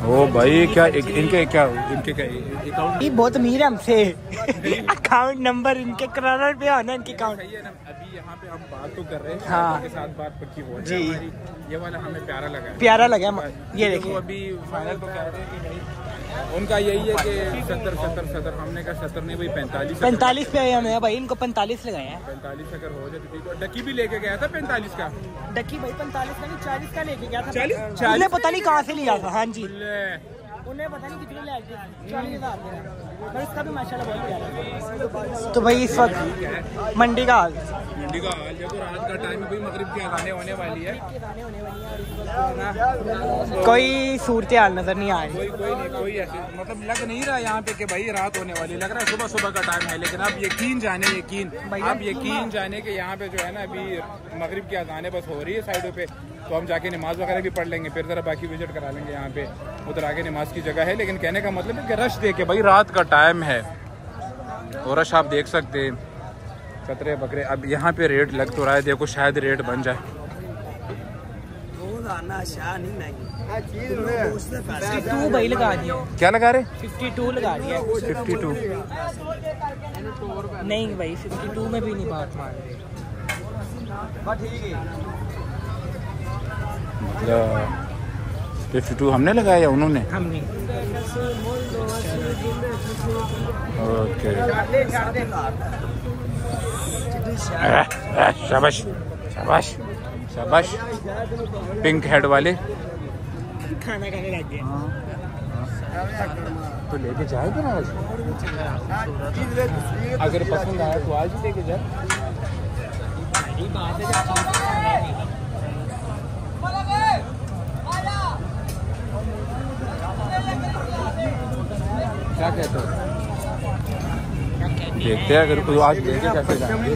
A: ओ भाई क्या इनके क्या इनके क्या अकाउंट
E: ये बहुत अमीर है हमसे। अकाउंट नंबर इनके करोड़ पे होना इनके अकाउंट
A: अभी यहाँ पे हम बात तो कर रहे हैं
E: हाँ।
A: के साथ बात पक्की हो
E: जी।
A: ये वाला हमें प्यारा लगा
E: प्यारा लगा ये
A: देखो अभी फाइनल तो कर रहे हैं कि नहीं उनका यही है कि सत्तर सत्तर सत्तर हमने कहा सत्तर नहीं भाई पैंतालीस
E: पैंतालीस पे आए हमें भाई इनको पैंतालीस लगाए हैं।
A: पैंतालीस अगर हो जाए तो ठीक। डक्की भी लेके गया था पैंतालीस का?
E: डक्की भाई पैंतालीस का नहीं चालीस का लेके गया था।
A: 40?
E: उन्हें पता नहीं कहाँ से लिया था हाँ जी। उन्हें पता नहीं कितने ले आए चालीस हज़ार पर इसका भी माशाल्लाह बहुत है। तो भाई इस वक्त मंडी का हाल।
A: मंडी का हाल जब रात का टाइम है भाई मगरिब की अजाने होने वाली है।
E: कोई सूरत हाल नज़र नहीं आ रही।
A: कोई कोई नहीं कोई ऐसे मतलब लग नहीं रहा यहाँ पे कि भाई रात होने वाली लग रहा है सुबह सुबह का टाइम है लेकिन आप यकीन जाने यकीन आप यकीन जाने कि यहाँ पे जो है ना अभी मगरिब की अजाने बस हो रही है साइडों पे तो हम जाके नमाज़ वगैरह भी पढ़ लेंगे फिर ज़रा बाकी विज़िट करा लेंगे यहाँ पे उधर आगे नमाज़ की जगह है। लेकिन कहने का मतलब है कि रश देखे भाई रात का टाइम है। और रश आप देख सकते हैं। कतरे बकरे। अब यहाँ पे रेट लग तो रहा है देखो शायद रेट बन जाए।
E: टू भाई लगा दिया।
A: क्या लगा रहे?
E: फिफ्टी टू लगा दिया।
A: फिफ्टी टू
E: नहीं भाई फिफ्टी टू में भी नहीं बात मान रहे।
A: मतलब फिफ्टी टू हमने लगाया उन्होंने?
E: हमने।
A: ओके शाबाश शाबाश शाबाश। पिंक हेड वाले।
E: खाना खाने लग गए।
A: तो लेके जाएगा ना आज? अगर पसंद आया तो आज ही लेके जाए।
E: है।
A: क्या कहते हो? देखते हैं अगर कोई आज देखे कैसे जाएँगे।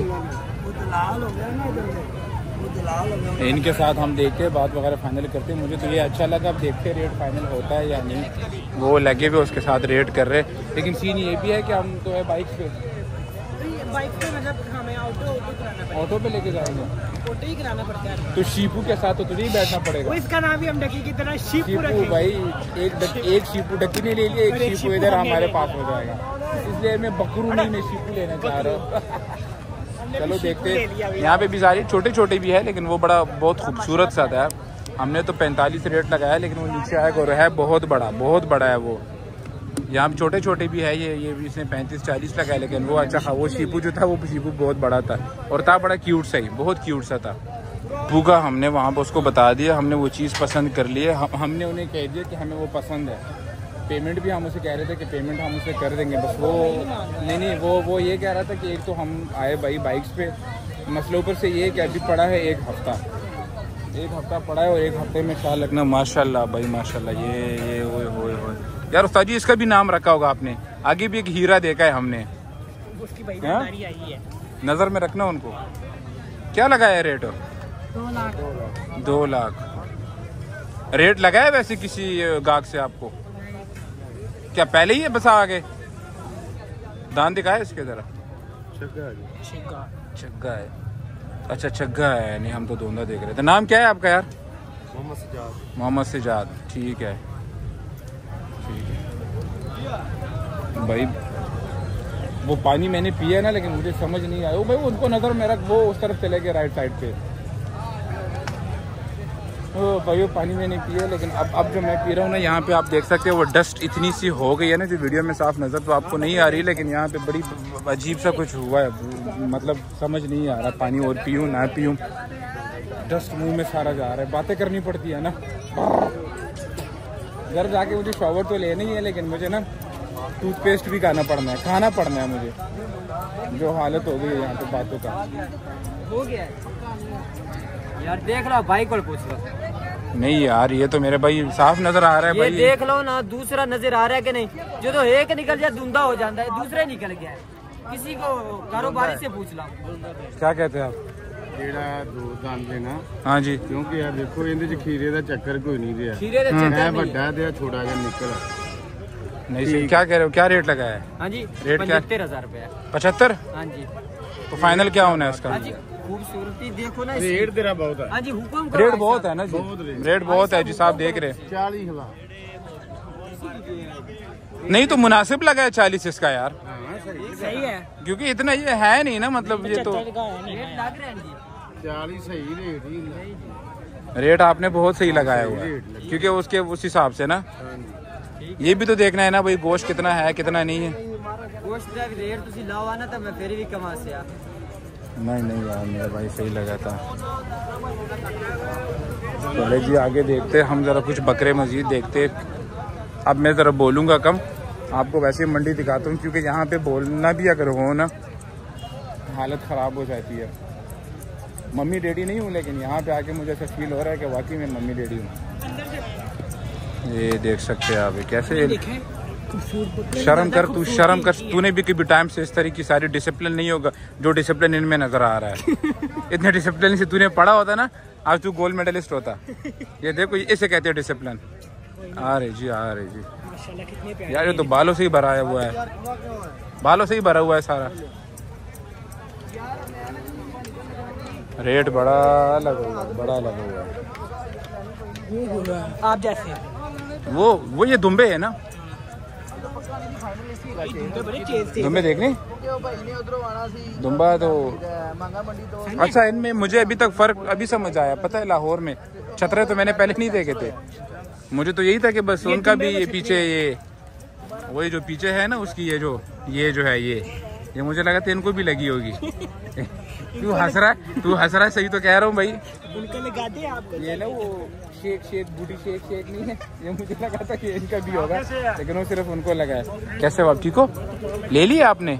A: इनके साथ हम देखते हैं बात वगैरह फाइनल करते हैं। मुझे तो ये अच्छा लगा अब देखते हैं रेट फाइनल होता है या नहीं। वो लगे हुए उसके साथ रेट कर रहे। हैं लेकिन सीन ये भी है कि हम तो है बाइक पे।
E: बाइक पे मतलब हमें ऑटो ऑटो कराना
A: ऑटो पे लेके जाएँगे।
E: ऑटो ही कराना पड़ता है
A: तो शीपू के साथ तो तुझे ही बैठना पड़ेगा।
E: इसका नाम भी हम डकी की तरह शिप
A: शीपू भाई एक डक, एक शीपू डक्की ने ले लिया एक शीपू इधर हमारे पास हो जाएगा। इसलिए मैं बकरू नहीं मैं शीपू लेना चाह रहा हूँ। चलो देखते। यहाँ पे भी सारी छोटे छोटे भी है लेकिन वो बड़ा बहुत खूबसूरत सा था। हमने तो पैंतालीस रेट लगाया लेकिन वो नीचे आएगा और है बहुत बड़ा बहुत बड़ा है वो। यहाँ छोटे छोटे भी है ये ये भी इसने पैंतीस चालीस लगाया लेकिन वो अच्छा था। वो शीपू जो था वो शीपू बहुत बड़ा था। और था बड़ा क्यूट सा ही बहुत क्यूट सा था। पूगा हमने वहाँ पर उसको बता दिया हमने वो चीज़ पसंद कर ली है। हम, हमने उन्हें कह दिया कि हमें वो पसंद है। पेमेंट भी हम उसे कह रहे थे कि पेमेंट हम उसे कर देंगे। बस वो नहीं नहीं वो वो ये कह रहा था कि एक तो हम आए भाई बाइक्स पे। मसले ऊपर से ये कि अभी पड़ा है एक हफ़्ता। एक हफ़्ता पड़ा है और एक हफ़्ते में शाल लगना। माशाल्लाह भाई माशाल्लाह ये ये ओए होए होए। यार उस्ताद जी इसका भी नाम रखा होगा आपने। आगे भी एक हीरा देखा है हमने। हाँ?
E: आई है।
A: नज़र में रखना उनको। क्या लगाया रेट
E: दो लाख।
A: दो लाख। रेट लगाया वैसे किसी गाहक से आपको? क्या पहले ही है बस आगे? दान दिखाया इसके जरा। छग्गा है। अच्छा छग्गा है। नहीं हम तो दोनों देख रहे थे। नाम क्या है आपका यार? मोहम्मद सिजाद। ठीक है। ठीक है। भाई वो पानी मैंने पिया ना लेकिन मुझे समझ नहीं आया। वो भाई उनको नज़र मेरा वो उस तरफ़ चले गए राइट साइड पे। भाई, वो पानी मैंने पिया, लेकिन अब अब जो मैं पी रहा हूँ ना, यहाँ पे आप देख सकते हो, वो डस्ट इतनी सी हो गई है ना, जो वीडियो में साफ़ नज़र तो आपको नहीं आ रही, लेकिन यहाँ पे बड़ी अजीब सा कुछ हुआ है। मतलब समझ नहीं आ रहा, पानी और पीऊँ, ना पीऊँ। डस्ट मुँह में सारा जा रहा है, बातें करनी पड़ती है ना। घर जाके मुझे शॉवर तो लेना ही है, लेकिन मुझे ना टूथपेस्ट भी खाना पड़ना है, खाना पड़ना है मुझे। जो हालत हो गई है यहाँ पे बातों का।
F: हो गया यार देख लो भाई को पूछ लो
A: नहीं यार ये तो मेरे भाई साफ नजर आ रहा है
F: ये
A: भाई
F: देख लो ना दूसरा नजर आ रहा है कि नहीं जो तो एक निकल जाए धुंधा हो जाता है दूसरा ही निकल गया है किसी को कारोबारी से पूछ लो
A: क्या कहते हैं आप
G: ਜਿਹੜਾ ਦੋ ਦੰਦ ਨੇ ਨਾ
A: हाँ जी
G: ਕਿਉਂਕਿ ਆ ਦੇਖੋ ਇਹਦੇ ਚ ਖੀਰੇ ਦਾ ਚੱਕਰ ਕੋਈ ਨਹੀਂ ਰਿਹਾ
F: खीरे दे चक्कर
G: ਹੈ
F: नहीं
G: ਵੱਡਾ ਤੇ ਆ ਛੋਟਾ ਜਿਹਾ ਨਿਕਲ
A: नहीं सही क्या कह रहे हो क्या रेट लगाया है
F: हाँ जी
A: रेट क्या?
F: पचहत्तर हजार रुपया
A: पचहत्तर
F: हाँ जी
A: तो फाइनल क्या होना है इसका
F: हाँ जी खूबसूरती देखो ना इसकी।
G: ਰੇਟ ਤੇਰਾ ਬਹੁਤ ਹੈ
F: हाँ जी हुक्म करो
A: रेट
F: भाई
A: बहुत
F: साहब।
A: है ना जी
G: बहुत रेट।
A: रेट बहुत है जी साहब देख रहे हैं
G: 40000
A: नहीं तो मुनासिब लगा है चालीस इसका यार
G: ਹਾਂ ਸਹੀ
E: सही है
A: क्योंकि इतना ये है नहीं ना मतलब ये तो
E: चक्कर का है नहीं
F: रेट लग रहे हैं जी
G: 40 सही ਰੇਟ ਹੀ ਹੁੰਦਾ
A: रेट आपने बहुत सही लगाया हुआ है क्योंकि उसके उस हिसाब से ना ये भी तो देखना है ना भाई गोश्त कितना है कितना नहीं है
F: गोश्त का रेट तुसी लाओ आना तो मैं फिर भी कमा से आ
A: नहीं नहीं यार, मेरा भाई सही लगा था। चले जी, आगे देखते, हम ज़रा कुछ बकरे मजीद देखते। अब मैं ज़रा बोलूँगा कम। आपको वैसे मंडी दिखाता हूँ, क्योंकि यहाँ पे बोलना भी अगर हो ना, हालत ख़राब हो जाती है। मम्मी डैडी नहीं हूँ, लेकिन यहाँ पे आके मुझे ऐसा फील हो रहा है कि वाकई में मम्मी डैडी हूँ। ये देख सकते हैं आप कैसे शर्म कर तू शर्म कर तूने भी कभी टाइम से इस तरह की सारी डिसिप्लिन नहीं होगा जो डिसिप्लिन इनमें नज़र आ रहा है। इतने डिसिप्लिन से तूने पढ़ा होता ना आज तू गोल्ड मेडलिस्ट होता। ये देखो इसे कहते हैं डिसिप्लिन आ रहे जी आ रहे जी यार ये तो बालों से ही भरा हुआ है। बालों से ही भरा हुआ है सारा। रेट बड़ा लगा हुआ बड़ा लगा हुआ है।
E: आप जैसे
A: वो वो ये दुम्बे है ना? दुम्बे देखने? दुम्बा तो अच्छा इनमें मुझे अभी तक फ़र्क अभी समझ आया। पता है लाहौर में छतरे तो मैंने पहले नहीं देखे थे। मुझे तो यही था कि बस उनका भी ये पीछे ये वही जो पीछे है ना उसकी ये जो ये जो है ये। ये मुझे लगा था इनको भी लगी होगी। तू हंस रहा है तू हंस रहा है सही तो कह रहा हूँ भाई। ये ना वो shake shake booty shake shake नहीं है। ये मुझे लगा था कि इनका भी होगा लेकिन वो सिर्फ़ उनको लगा है। कैसे हो आप ठीक हो? ले लिया आपने?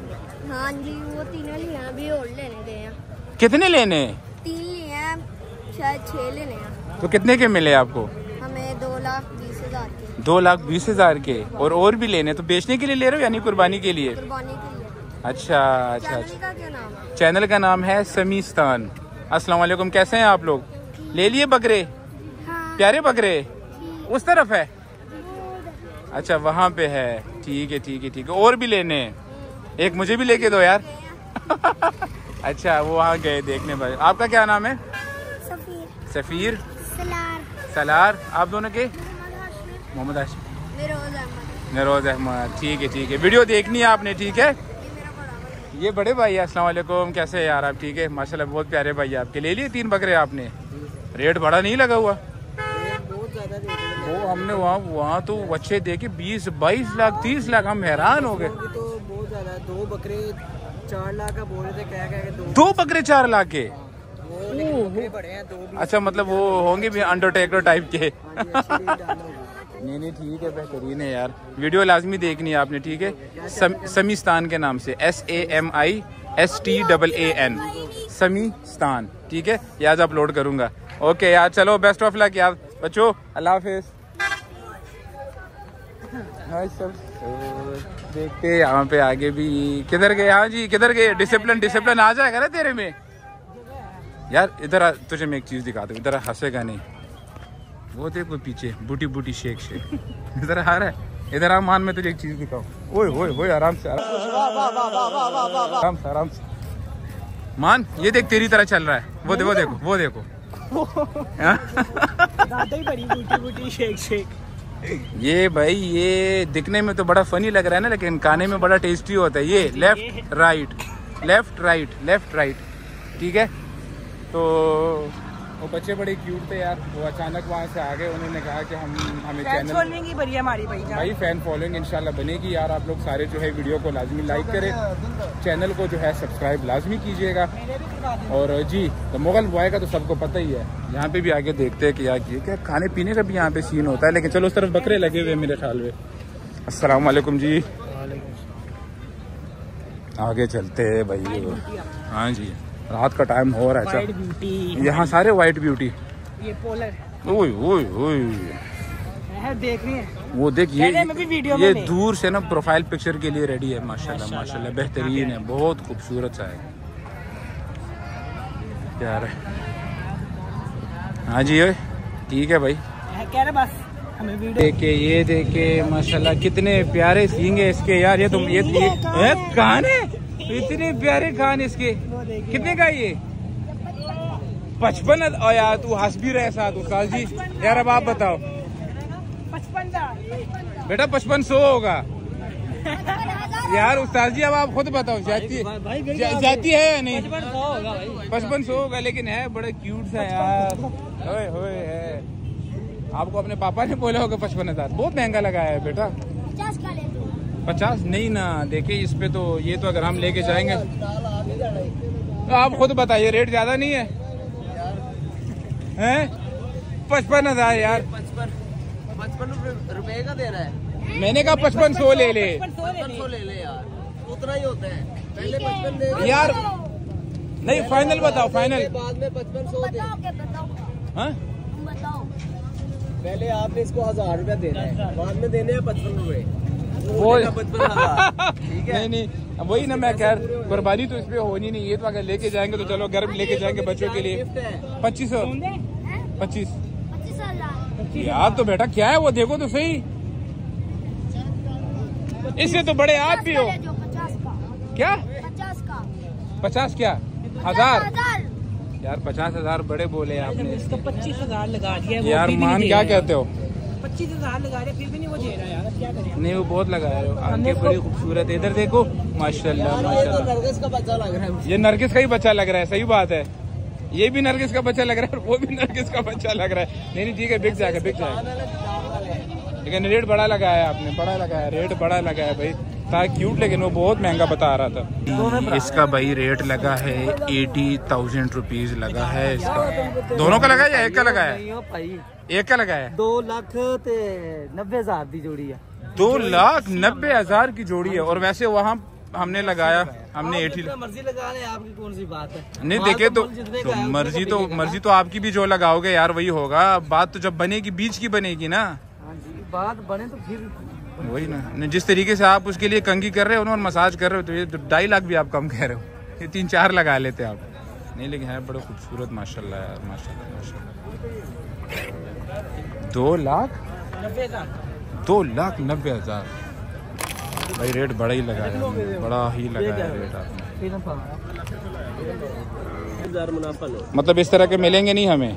B: हाँ जी वो तीनों लिए अभी और लेने गए हैं।
A: कितने लेने?
B: तीन लिए हैं शायद छह लेने हैं।
A: तो कितने के मिले आपको?
B: हमें दो लाख बीस हज़ार के।
A: दो लाख बीस हज़ार के। और और भी लेने तो बेचने के लिए ले रहे हो यानी कुर्बानी के लिए?
B: कुर्बानी के लिए।
A: अच्छा अच्छा
B: चैनल
A: अच्छा।
B: का नाम है?
A: चैनल का नाम है समीस्तान अस्सलाम वालेकुम कैसे हैं आप लोग? ले लिए बकरे? प्यारे बकरे उस तरफ़ है? अच्छा वहाँ पे है। ठीक है ठीक है ठीक है। और भी लेने हैं। एक मुझे भी लेके दो यार। अच्छा वो वहाँ गए देखने पर आपका क्या नाम है?
B: सफीर।
A: सफ़ीर?
B: सलार।
A: सलार। आप दोनों के?
B: मोहम्मद अहमद।
A: नरोज अहमद। ठीक है ठीक है। वीडियो देखनी है आपने ठीक है?
B: ये बड़ा भाई
A: भाई वालेकुम। कैसे हैं यार आप? ठीक है? माशाल्लाह बहुत प्यारे भाई आपके। ले लिए तीन बकरे आपने? रेट बड़ा नहीं लगा हुआ?
E: ज़्यादा रेट है
A: वो हमने वहाँ वहाँ तो बच्चे देखे बीस बाईस लाख तीस लाख हम हैरान हो गए।
E: तो बहुत ज़्यादा दो बकरे चार लाख का बोल रहे थे कह कह के दो
A: दो बकरे चार लाख के?
E: वो लेकिन बड़े हैं
A: अच्छा मतलब वो होंगे भी अंडरटेकर टाइप के।
E: हाँ।
A: नहीं नहीं ठीक है बेहतरीन है यार। वीडियो लाजमी देखनी है आपने ठीक है? सम, समीस्तान के नाम से S A M I S T double A N Samistan. ठीक है? ये आज अपलोड करूँगा। ओके यार चलो बेस्ट ऑफ़ लक यार। बच्चों। अल्लाह हाफिज। देखते यहाँ पे आगे भी। किधर गए? हाँ जी किधर गए? डिसिप्लिन डिसिप्लिन आ जाएगा ना तेरे में? यार इधर तुझे मैं एक चीज़ दिखाता हूँ इधर हंसेगा नहीं। वो देखो पीछे बूटी बूटी शेक शेक इधर हार है? इधर आ मान मैं तुझे एक चीज़ दिखाऊँ। ओए ओए ओए आराम से आराम से। आराम से मान ये देख तेरी तरह चल रहा है। वो देखो देखो वो देखो। ही
E: बड़ी बूटी बूटी शेक शेक
A: ये भाई ये दिखने में तो बड़ा फनी लग रहा है ना लेकिन खाने में बड़ा टेस्टी होता है। ये left right left right left right ठीक है? तो वो बच्चे बड़े क्यूट थे यार। वो अचानक वहाँ से आ गए उन्होंने कहा कि हम हमें चैनल
E: फॉलोइंग ही है हमारी भाई
A: भाई फ़ैन फॉलोइंग इंशाल्लाह बनेगी यार। आप लोग सारे जो है वीडियो को लाजमी लाइक करें। चैनल को जो है सब्सक्राइब लाजमी कीजिएगा। और जी तो मुगल बॉय का तो सबको पता ही है। यहाँ पे भी आगे देखते हैं कि यार ये क्या खाने पीने का भी यहाँ पे सीन होता है। लेकिन चलो उस तरफ़ बकरे लगे हुए मेरे ख्याल में। अस्सलाम वालेकुम जी आगे चलते हैं भाई। हाँ जी। रात का टाइम हो रहा है
E: ब्यूटी
A: यहाँ सारे वाइट ब्यूटी
E: ये पोलर
A: ओए ओए ओए।
E: देख रही है।
A: वो देख ये ये दूर से ना प्रोफ़ाइल पिक्चर के लिए रेडी है माशाल्लाह माशाल्लाह बेहतरीन है बहुत खूबसूरत सा है। यार हाँ? जी ओए ठीक है भाई।
E: कह रहे बस
A: देखे ये देखे माशाल्लाह कितने प्यारे सींग है इसके यार ये तुम ये, ये ए, कान है? इतने प्यारे खान इसके। कितने का ये? पचपन और यार तू हंस भी रहे साथ उस्ताद जी। यार अब आप बताओ।
E: पचपन
A: बेटा पचपन सौ होगा। यार उस्ताद जी अब आप खुद बताओ जाती जाती है या नहीं? पचपन सौ होगा लेकिन है बड़ा क्यूट सा यार। ओए होए है। आपको अपने पापा ने बोला होगा पचपन हज़ार। बहुत महँगा लगाया है बेटा।
B: पचास?
A: नहीं ना देखिए इस पे तो ये तो अगर हम लेके जाएँगे। तो आप खुद बताइए रेट ज़्यादा नहीं है? हैं? पचपन हज़ार यार।
F: पचपन रुपए का दे रहा है।
A: मैंने कहा पचपन सौ ले ले।
F: सौ ले ले। यार। उतना ही होता है। पहले पचपन
A: यार नहीं फाइनल बताओ फाइनल
F: बाद में पचपन सौ
A: हाँ?
B: बताओ।
F: पहले आपने इसको हज़ार रुपया देना है। बाद में देने हैं पचपन रुपए
A: वो नहीं नहीं वही ना मैं कह कुर्बानी तो इसमें होनी नहीं ये तो अगर लेके जाएँगे तो चलो घर में लेके जाएँगे बच्चों के लिए। पच्चीस सौ। पच्चीस। यार तो बेटा क्या है वो? देखो तो सही। इससे तो बड़े आप भी हो। क्या?
B: पचास
A: क्या? हज़ार। यार पचास हज़ार बड़े बोले आपने।
E: इसका पच्चीस हज़ार लगा दिया
A: यार मान क्या कहते है।
E: पच्चीस हज़ार लगा रहे फिर भी नहीं वो दे रहा यार क्या करें?
A: नहीं वो बहुत लगाया हो। आगे बड़ी खूबसूरत है इधर देखो माशाल्लाह माशाल्लाह।
F: नरगिस का बच्चा लग रहा है
A: ये नरगिस का ही बच्चा लग रहा है सही बात है। ये भी नरगिस का बच्चा लग रहा है और वो भी नरगिस का बच्चा लग रहा है। नहीं नहीं ठीक है बिक जाएगा बिक जाएगा। लेकिन रेट बड़ा लगाया आपने बड़ा लगाया रेट बड़ा लगाया भाई। था क्यूट लेकिन वो बहुत महँगा बता रहा था। इसका भाई रेट लगा है एटी थाउज़ेंड रुपीज़ लगा है इसका। दोनों का लगाया या एक का लगाया है? एक का लगाया है?
F: दो लाख नब्बे हज़ार की जोड़ी है।
A: दो लाख नब्बे हज़ार की जोड़ी है और वैसे वहाँ हमने लगाया हमने एटी
F: मर्ज़ी लगा ले आपकी कौन सी बात है?
A: नहीं देखे तो, तो मर्ज़ी तो मर्ज़ी तो आपकी भी जो लगाओगे यार वही होगा। बात तो जब बनेगी बीच की बनेगी ना।
F: हाँ बात बने तो फिर
A: वही ना। नहीं, जिस तरीके से आप उसके लिए कंगी कर रहे हो ना और मसाज कर रहे हो तो ये तो ढाई लाख भी आप कम कह रहे हो। ये तीन चार लगा लेते आप। नहीं लेकिन है बड़ा खूबसूरत माशाल्लाह यार माशाल्लाह माशाल्लाह। दो लाख? दो लाख नब्बे हज़ार। भाई रेट बड़ा ही लगाया बड़ा ही लगाया रेट आपने। मतलब इस तरह के मिलेंगे नहीं हमें?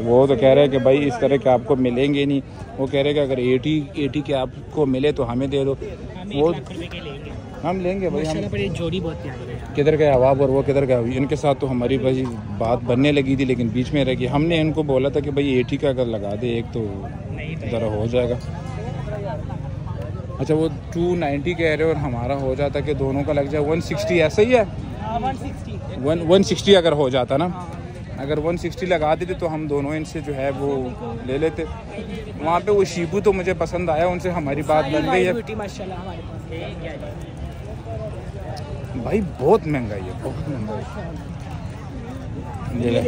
A: वो तो कह रहे हैं कि भाई इस तरह के आपको मिलेंगे नहीं। वो कह रहे हैं कि अगर एटी एटी के आपको मिले तो हमें दे दो। वो हम लेंगे भाई हम
E: जोड़ी बहुत प्यारी
A: किधर गए अवाब और वो किधर गए? इनके साथ तो हमारी भाई बात बनने लगी थी लेकिन बीच में रह गई। हमने इनको बोला था कि भाई एटी का अगर लगा दे एक तो ज़रा हो जाएगा। अच्छा वो टू नाइन्टी कह रहे हो और हमारा हो जाता कि दोनों का लग जाए। वन सिक्सटी ऐसा ही है?
E: वन
A: वन सिक्सटी अगर हो जाता ना? अगर वन सिक्सटी लगा देते तो हम दोनों इनसे जो है वो ले लेते। वहाँ पे वो शीबू तो मुझे पसंद आया उनसे हमारी बात बन गई है। भाई बहुत महँगाई है बहुत महँगाई। ये ले।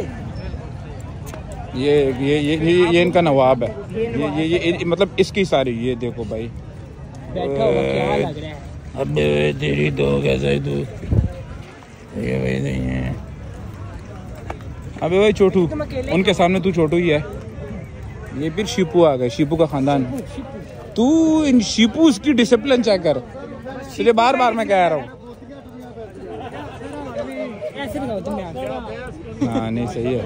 A: ये ये ये ये, ये इनका नवाब है। ये ये ये, ये मतलब इसकी सारी ये देखो भाई।
E: अब हुआ क्या लग रहा है?
A: तेरी दो कैसे तू ये भाई नहीं है। अबे भाई छोटू उनके सामने तू छोटू ही है। ये फिर शिपू आ गए शिपू का खानदान। तू इन शिपू की डिसिप्लिन चेक कर। इसलिए बार बार मैं कह रहा हूँ। हाँ नहीं सही है।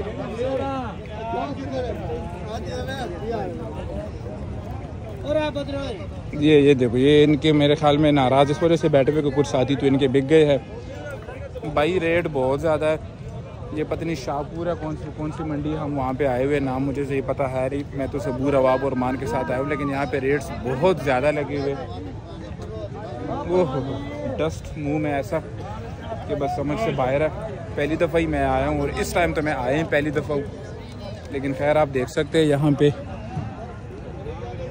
A: ये ये देखो ये इनके मेरे ख्याल में नाराज़ इस वजह से बैठे हुए कुछ साथी तो इनके बिक गए हैं। भाई रेट बहुत ज़्यादा है। ये पता नहीं शाहपुर है, कौन सी कौन सी मंडी है हम वहाँ पे आए हुए नाम मुझे सही पता है नहीं। मैं तो सबूर अवाब और मान के साथ आया हूँ, लेकिन यहाँ पे रेट्स बहुत ज़्यादा लगे हुए वो डस्ट मुँह में ऐसा कि बस समझ से बाहर है। पहली दफ़ा ही मैं आया हूँ और इस टाइम तो मैं आया ही पहली दफ़ा लेकिन खैर आप देख सकते हैं यहाँ पे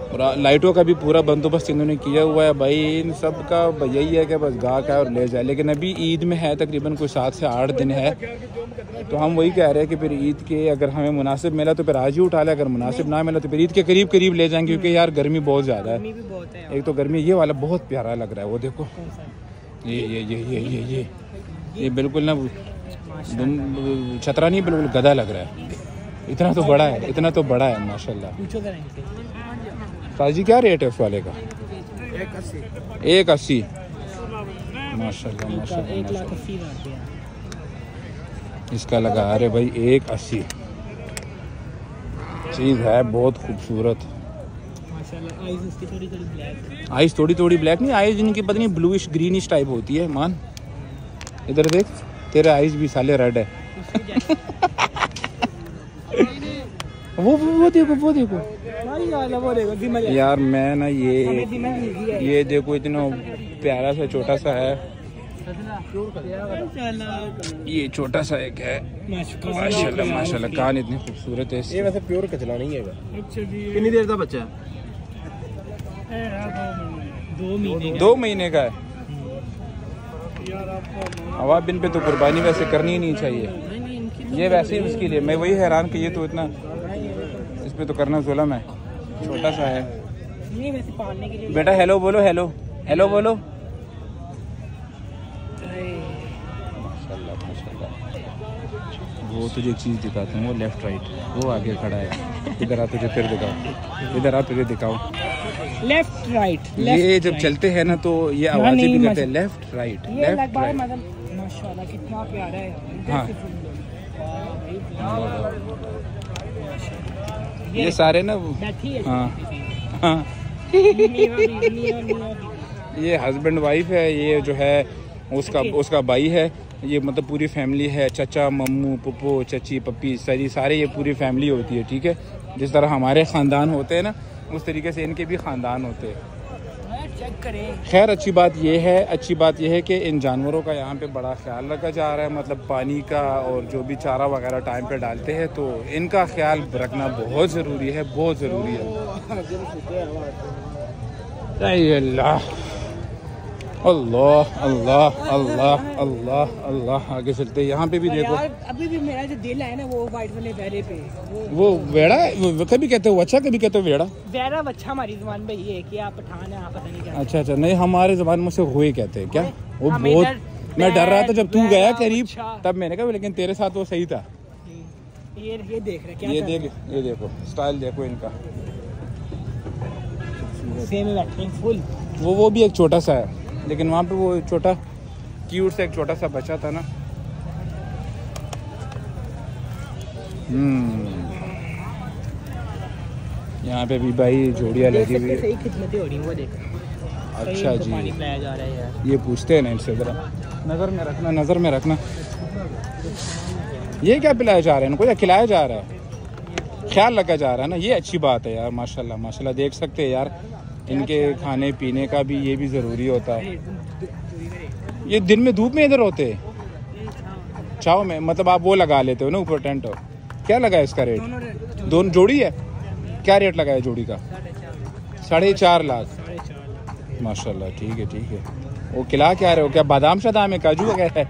A: और लाइटों का भी पूरा बंदोबस्त इन्होंने किया हुआ है भाई। इन सब का यही है कि बस गा का और ले जाए। लेकिन अभी ईद में है तकरीबन कोई सात से आठ दिन है। तो हम वही कह रहे हैं कि फिर ईद के अगर हमें मुनासिब मिला तो फिर आज ही उठा ले अगर मुनासिब ना मिला तो फिर ईद के करीब करीब ले जाएँगे क्योंकि यार गर्मी बहुत ज़्यादा है। एक तो गर्मी ये वाला बहुत प्यारा लग रहा है वो देखो। ये ये ये ये ये ये। ये बिल्कुल ना छतरा नहीं बिल्कुल गधा लग रहा है। इतना तो बड़ा है इतना तो बड़ा है माशाल्लाह। ताजी क्या रेट है उस वाले का? एक अस्सी। माशाल्लाह माशाल्लाह
E: एक अस्सी
A: इसका लगा अरे भाई एक अस्सी। चीज़ है बहुत खूबसूरत।
E: उसकी थोड़ी थोड़ी ब्लैक
A: आइस थोड़ी थोड़ी ब्लैक नहीं आइस इनकी पता नहीं ब्लूइश ग्रीनिश टाइप होती है मान। इधर देख तेरे आइस भी साले रेड है। वो वो वो देखो वो देखो।
E: यार
A: मैं ना ये ये देखो इतना प्यारा सा छोटा सा है। ये छोटा सा एक है। माशाल्लाह माशाल्लाह कान इतनी खूबसूरत है
G: ये वैसे प्योर कचला नहीं
E: है कितनी
G: देर का बच्चा है?
E: दो महीने।
A: का। है। हवा बिन पे तो कुर्बानी वैसे करनी ही नहीं चाहिए। ये वैसे ही उसके लिए। मैं वही हैरान कि ये तो इतना पे तो करना जुलम है। छोटा सा है।
E: नहीं वैसे पालने के लिए
A: बेटा हेलो बोलो हेलो हेलो बोलो। वो तुझे एक चीज़ दिखाता हूँ वो लेफ़्ट राइट वो आगे खड़ा है। इधर आ तुझे फिर दिखाओ। इधर आ तुझे दिखाओ।
E: लेफ़्ट राइट
A: ये जब चलते हैं ना तो ये
E: हाँ,
A: आवाज़ें भी करते हैं लेफ़्ट राइट लेफ़्ट राइट
E: माशाल्लाह कितना प्यारा है।
A: हाँ।
E: ये
A: ये सारे ना वो-
E: हाँ
A: हाँ। ये हस्बैंड वाइफ है ये जो है उसका उसका भाई है। ये मतलब पूरी फैमिली है चचा मम्मू पप्पो चची पप्पी सारी सारे ये पूरी फैमिली होती है ठीक है? जिस तरह हमारे ख़ानदान होते हैं ना उस तरीके से इनके भी ख़ानदान होते हैं।
E: चेक करें।
A: खैर अच्छी बात यह है अच्छी बात यह है कि इन जानवरों का यहाँ पे बड़ा ख्याल रखा जा रहा है। मतलब पानी का और जो भी चारा वगैरह टाइम पे डालते हैं तो इनका ख्याल रखना बहुत ज़रूरी है बहुत ज़रूरी है। अल्लाह। अल्लाह अल्लाह अल्लाह अल्लाह अल्लाह। आगे चलते। यहाँ पे भी देखो।
E: अभी भी मेरा जो दिल है ना वो वाइट वाले वेरे पे वो
A: वो वेड़ा है? वो कभी कहते हो अच्छा कभी कहते हो वेड़ा?
E: वेरा अच्छा हमारी ज़ुबान में ये है कि आप पठान है आप पता नहीं क्या
A: अच्छा अच्छा। नहीं हमारे जबान में से हुए कहते हैं क्या? वो बहुत मैं डर रहा था जब तू गया करीब
E: अच्छा।
A: तब मैंने कहा लेकिन तेरे साथ वो सही था।
E: ये ये देख रहे क्या
A: ये देख ये देखो स्टाइल देखो इनका।
E: सेम बैठे फुल
A: वो वो भी एक छोटा सा है। लेकिन वहाँ पे वो छोटा क्यूट से एक छोटा सा बच्चा था ना। हम्म। यहाँ पे भी भाई जोड़ियाँ लगी हुई है। अच्छा जी।
E: पानी जा रहा है
A: ये पूछते हैं ना इनसे ज़रा। नज़र में रखना नज़र में रखना। ये क्या पिलाया जा रहा है? इनको या खिलाया जा रहा है? ख्याल रखा जा रहा है ना? ये अच्छी बात है यार माशाल्लाह माशाल्लाह। देख सकते हैं यार इनके खाने पीने का भी ये भी ज़रूरी होता है। ये दिन में धूप में इधर होते छाव में मतलब आप वो लगा लेते हो ना ऊपर टेंट हो। क्या लगा है इसका रेट दोनों जोड़ी है? क्या रेट लगा है जोड़ी का? साढ़े चार लाख। माशाल्लाह ठीक है ठीक है। वो किला क्या रहे हो क्या? बादाम शादाम है काजू वगैरह है?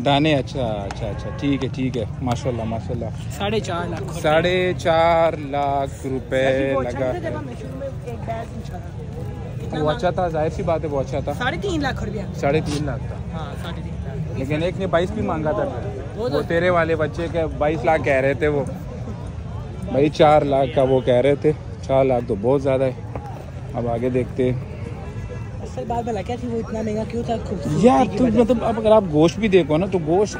A: दाने। अच्छा अच्छा अच्छा ठीक है ठीक है। माशाल्लाह माशाल्लाह।
E: साढ़े चार लाख।
A: साढ़े चार लाख रुपए लगा
E: एक पूछा था
A: वो अच्छा था ज़ाहिर सी बात है वो अच्छा था।
E: साढ़े तीन लाख रुपया।
A: साढ़े तीन लाख था।
E: हाँ साढ़े तीन लाख।
A: लेकिन एक ने बाईस भी मांगा था। वो तेरे वाले बच्चे के बाईस लाख कह रहे थे वो। भाई चार लाख का वो कह रहे थे। चार लाख तो बहुत ज़्यादा है। अब आगे देखते हैं।
E: असल बात भला क्या थी वो इतना महँगा क्यों था?
A: यार तो मतलब अब अगर आप गोश्त भी देखो ना तो गोश्त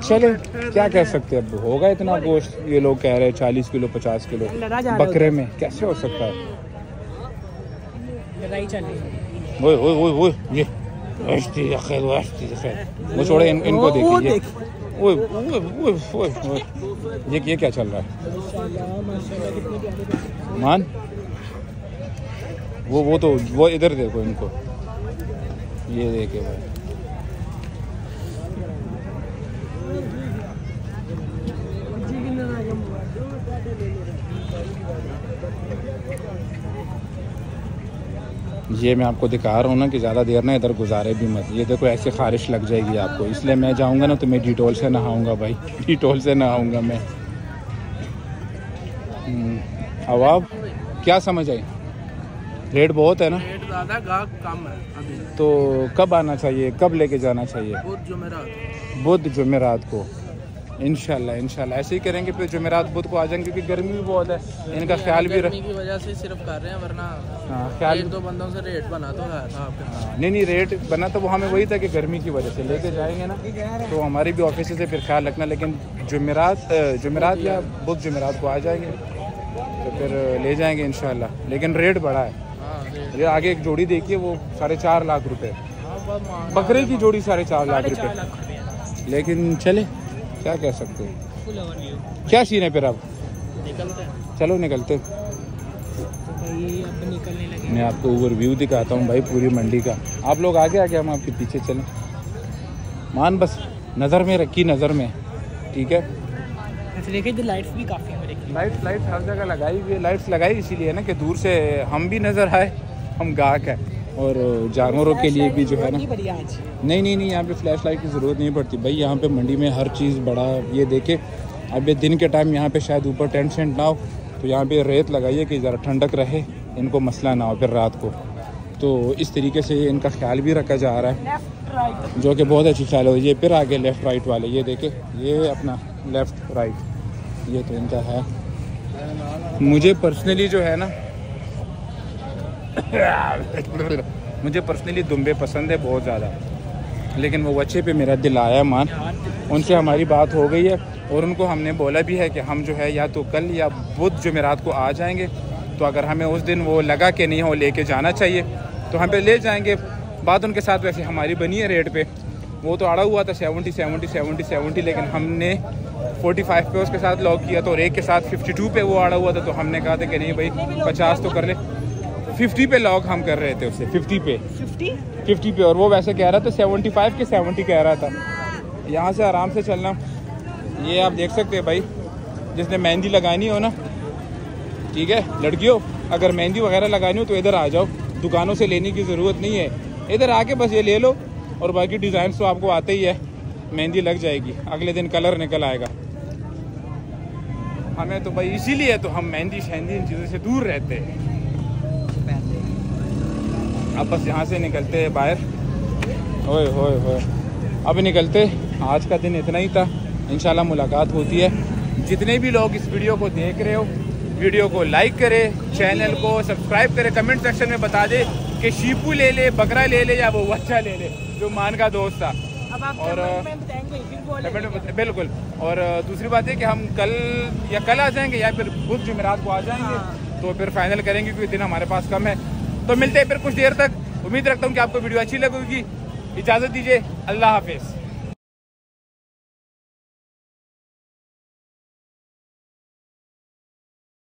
A: चले क्या कह सकते हैं? अब होगा इतना गोश्त। ये लोग कह रहे हैं चालीस किलो पचास किलो। बकरे में। कैसे हो सकता है?
E: लड़ाई चल रही है।
A: ओए ओए ओए ओए ये या खैर वो अश्ती या खैर। वो छोड़े इन, इनको
E: वो- वो
A: देखिए
E: देख।
A: ओए ओए ओए ओए ओए। ये ये क्या चल रहा है। मान? वो वो तो वो इधर देखो इनको। ये देखे भाई ये मैं आपको दिखा रहा हूँ ना कि ज़्यादा देर ना इधर गुजारे भी मत। ये देखो ऐसे खारिश लग जाएगी आपको। इसलिए मैं जाऊँगा ना तो मैं डिटोल से नहाऊँगा भाई। डिटोल से नहाऊँगा मैं। हम्म, अब आप क्या समझ आई? रेट बहुत है ना?
C: रेट ज़्यादा गाहक कम है अभी।
A: तो कब आना चाहिए? कब लेके जाना चाहिए?
C: जुमेरात।
A: बुध जुमेरात को। इनशाला इनशाला ऐसे ही करेंगे फिर जुमेरात बुध को आ जाएँगे क्योंकि गर्मी भी बहुत है। इनका ख्याल भी रख
C: की वजह से सिर्फ़ कर रहे हैं वरना
A: हाँ ख्याल
C: दो बंदों से रेट बना तो है था
A: नहीं नहीं रेट बना तो वो हमें वही था कि गर्मी की वजह से लेके जाएँगे ना। तो हमारी भी ऑफ़िस से फिर ख्याल रखना लेकिन जुमेरात जुमेरात या बुध जुमेरात को आ जाएँगे तो फिर ले जाएँगे इनशाला लेकिन रेट बड़ा है।
C: हाँ
A: ये आगे एक जोड़ी देखिए वो साढ़े चार लाख रुपए।
C: हाँ
A: बकरे की जोड़ी साढ़े चार लाख
E: रुपया
A: लेकिन चले। क्या कह सकते हैं? क्या सीन है फिर अब? चलो निकलते हैं।
E: तो
A: मैं आपको ओवरव्यू दिखाता हूँ भाई पूरी मंडी का। आप लोग आगे आगे हम आपके पीछे चलें। मान बस नज़र में रखी नज़र में। ठीक है?
E: देखिए लाइट्स भी काफ़ी हैं
A: लाइट लाइट हर जगह लगाई हुई है। लाइट्स लगाई इसीलिए ना कि दूर से हम भी नज़र आए हम गाहक हैं। और जानवरों के लिए भी जो है ना।
E: नहीं
A: नहीं नहीं यहाँ पे फ्लैश लाइट की ज़रूरत नहीं पड़ती। भाई यहाँ पे मंडी में हर चीज़ बड़ा ये देखे। अब ये दिन के टाइम यहाँ पे शायद ऊपर टेंट शेंट ना हो तो यहाँ पे रेत लगाइए कि ज़रा ठंडक रहे इनको मसला ना हो फिर रात को। तो इस तरीके से इनका ख्याल भी रखा जा रहा है। जो कि बहुत अच्छी ख्याल हो। ये फिर आगे लेफ़्ट राइट वाले ये देखे ये अपना लेफ़्ट राइट ये तो इनका है। मुझे पर्सनली जो है ना मुझे पर्सनली दुम्बे पसंद है बहुत ज़्यादा। लेकिन वो बच्चे पे मेरा दिल आया, मान। उनसे हमारी बात हो गई है और उनको हमने बोला भी है कि हम जो है या तो कल या बुध जुमेरात को आ जाएँगे। तो अगर हमें उस दिन वो लगा कि नहीं हो, लेके जाना चाहिए तो हम पे ले जाएँगे। बात उनके साथ वैसे हमारी बनी है रेट पे। वो तो अड़ा हुआ था सेवेंटी सेवेंटी सेवेंटी सेवेंटी लेकिन हमने फोर्टी फाइव पे उसके साथ लॉक किया तो और एक के साथ फिफ्टी टू पे वो अड़ा हुआ था। तो हमने कहा था कि नहीं भाई, पचास तो कर ले। फिफ्टी पे लॉक हम कर रहे थे उसे फिफ्टी पे।
E: फिफ्टी?
A: फिफ्टी पे और वो वैसे कह रहा था सेवेंटी फाइव के सेवेंटी कह रहा था। यहाँ से आराम से चलना। ये आप देख सकते हैं भाई जिसने मेहंदी लगानी हो ना। ठीक है लड़कियों अगर मेहंदी वगैरह लगानी हो तो इधर आ जाओ। दुकानों से लेने की ज़रूरत नहीं है। इधर आके बस ये ले लो और बाकी डिज़ाइन तो आपको आते ही है। मेहंदी लग जाएगी। अगले दिन कलर निकल आएगा। हमें तो भाई इसीलिए तो हम मेहंदी शहंदी इन चीज़ों से दूर रहते हैं। अब बस यहाँ से निकलते हैं बाहर। ओए होए होए अब निकलते। आज का दिन इतना ही था। इंशाल्लाह मुलाकात होती है। जितने भी लोग इस वीडियो को देख रहे हो वीडियो को लाइक करें चैनल को सब्सक्राइब करें कमेंट सेक्शन में बता दे कि शीपू ले ले बकरा ले ले या वो बच्चा ले ले जो मान का दोस्त था।
E: अब आप
A: और,
E: कमेंट
A: बिल्कुल। और दूसरी बात है कि हम कल या कल आ जाएँगे या फिर बुध जुमेरात को आ जाएँगे
E: हाँ।
A: तो फिर फाइनल करेंगे क्योंकि दिन हमारे पास कम है। तो मिलते हैं फिर कुछ देर तक। उम्मीद रखता हूँ कि आपको वीडियो अच्छी लगेगी। इजाज़त दीजिए। अल्लाह हाफिज़।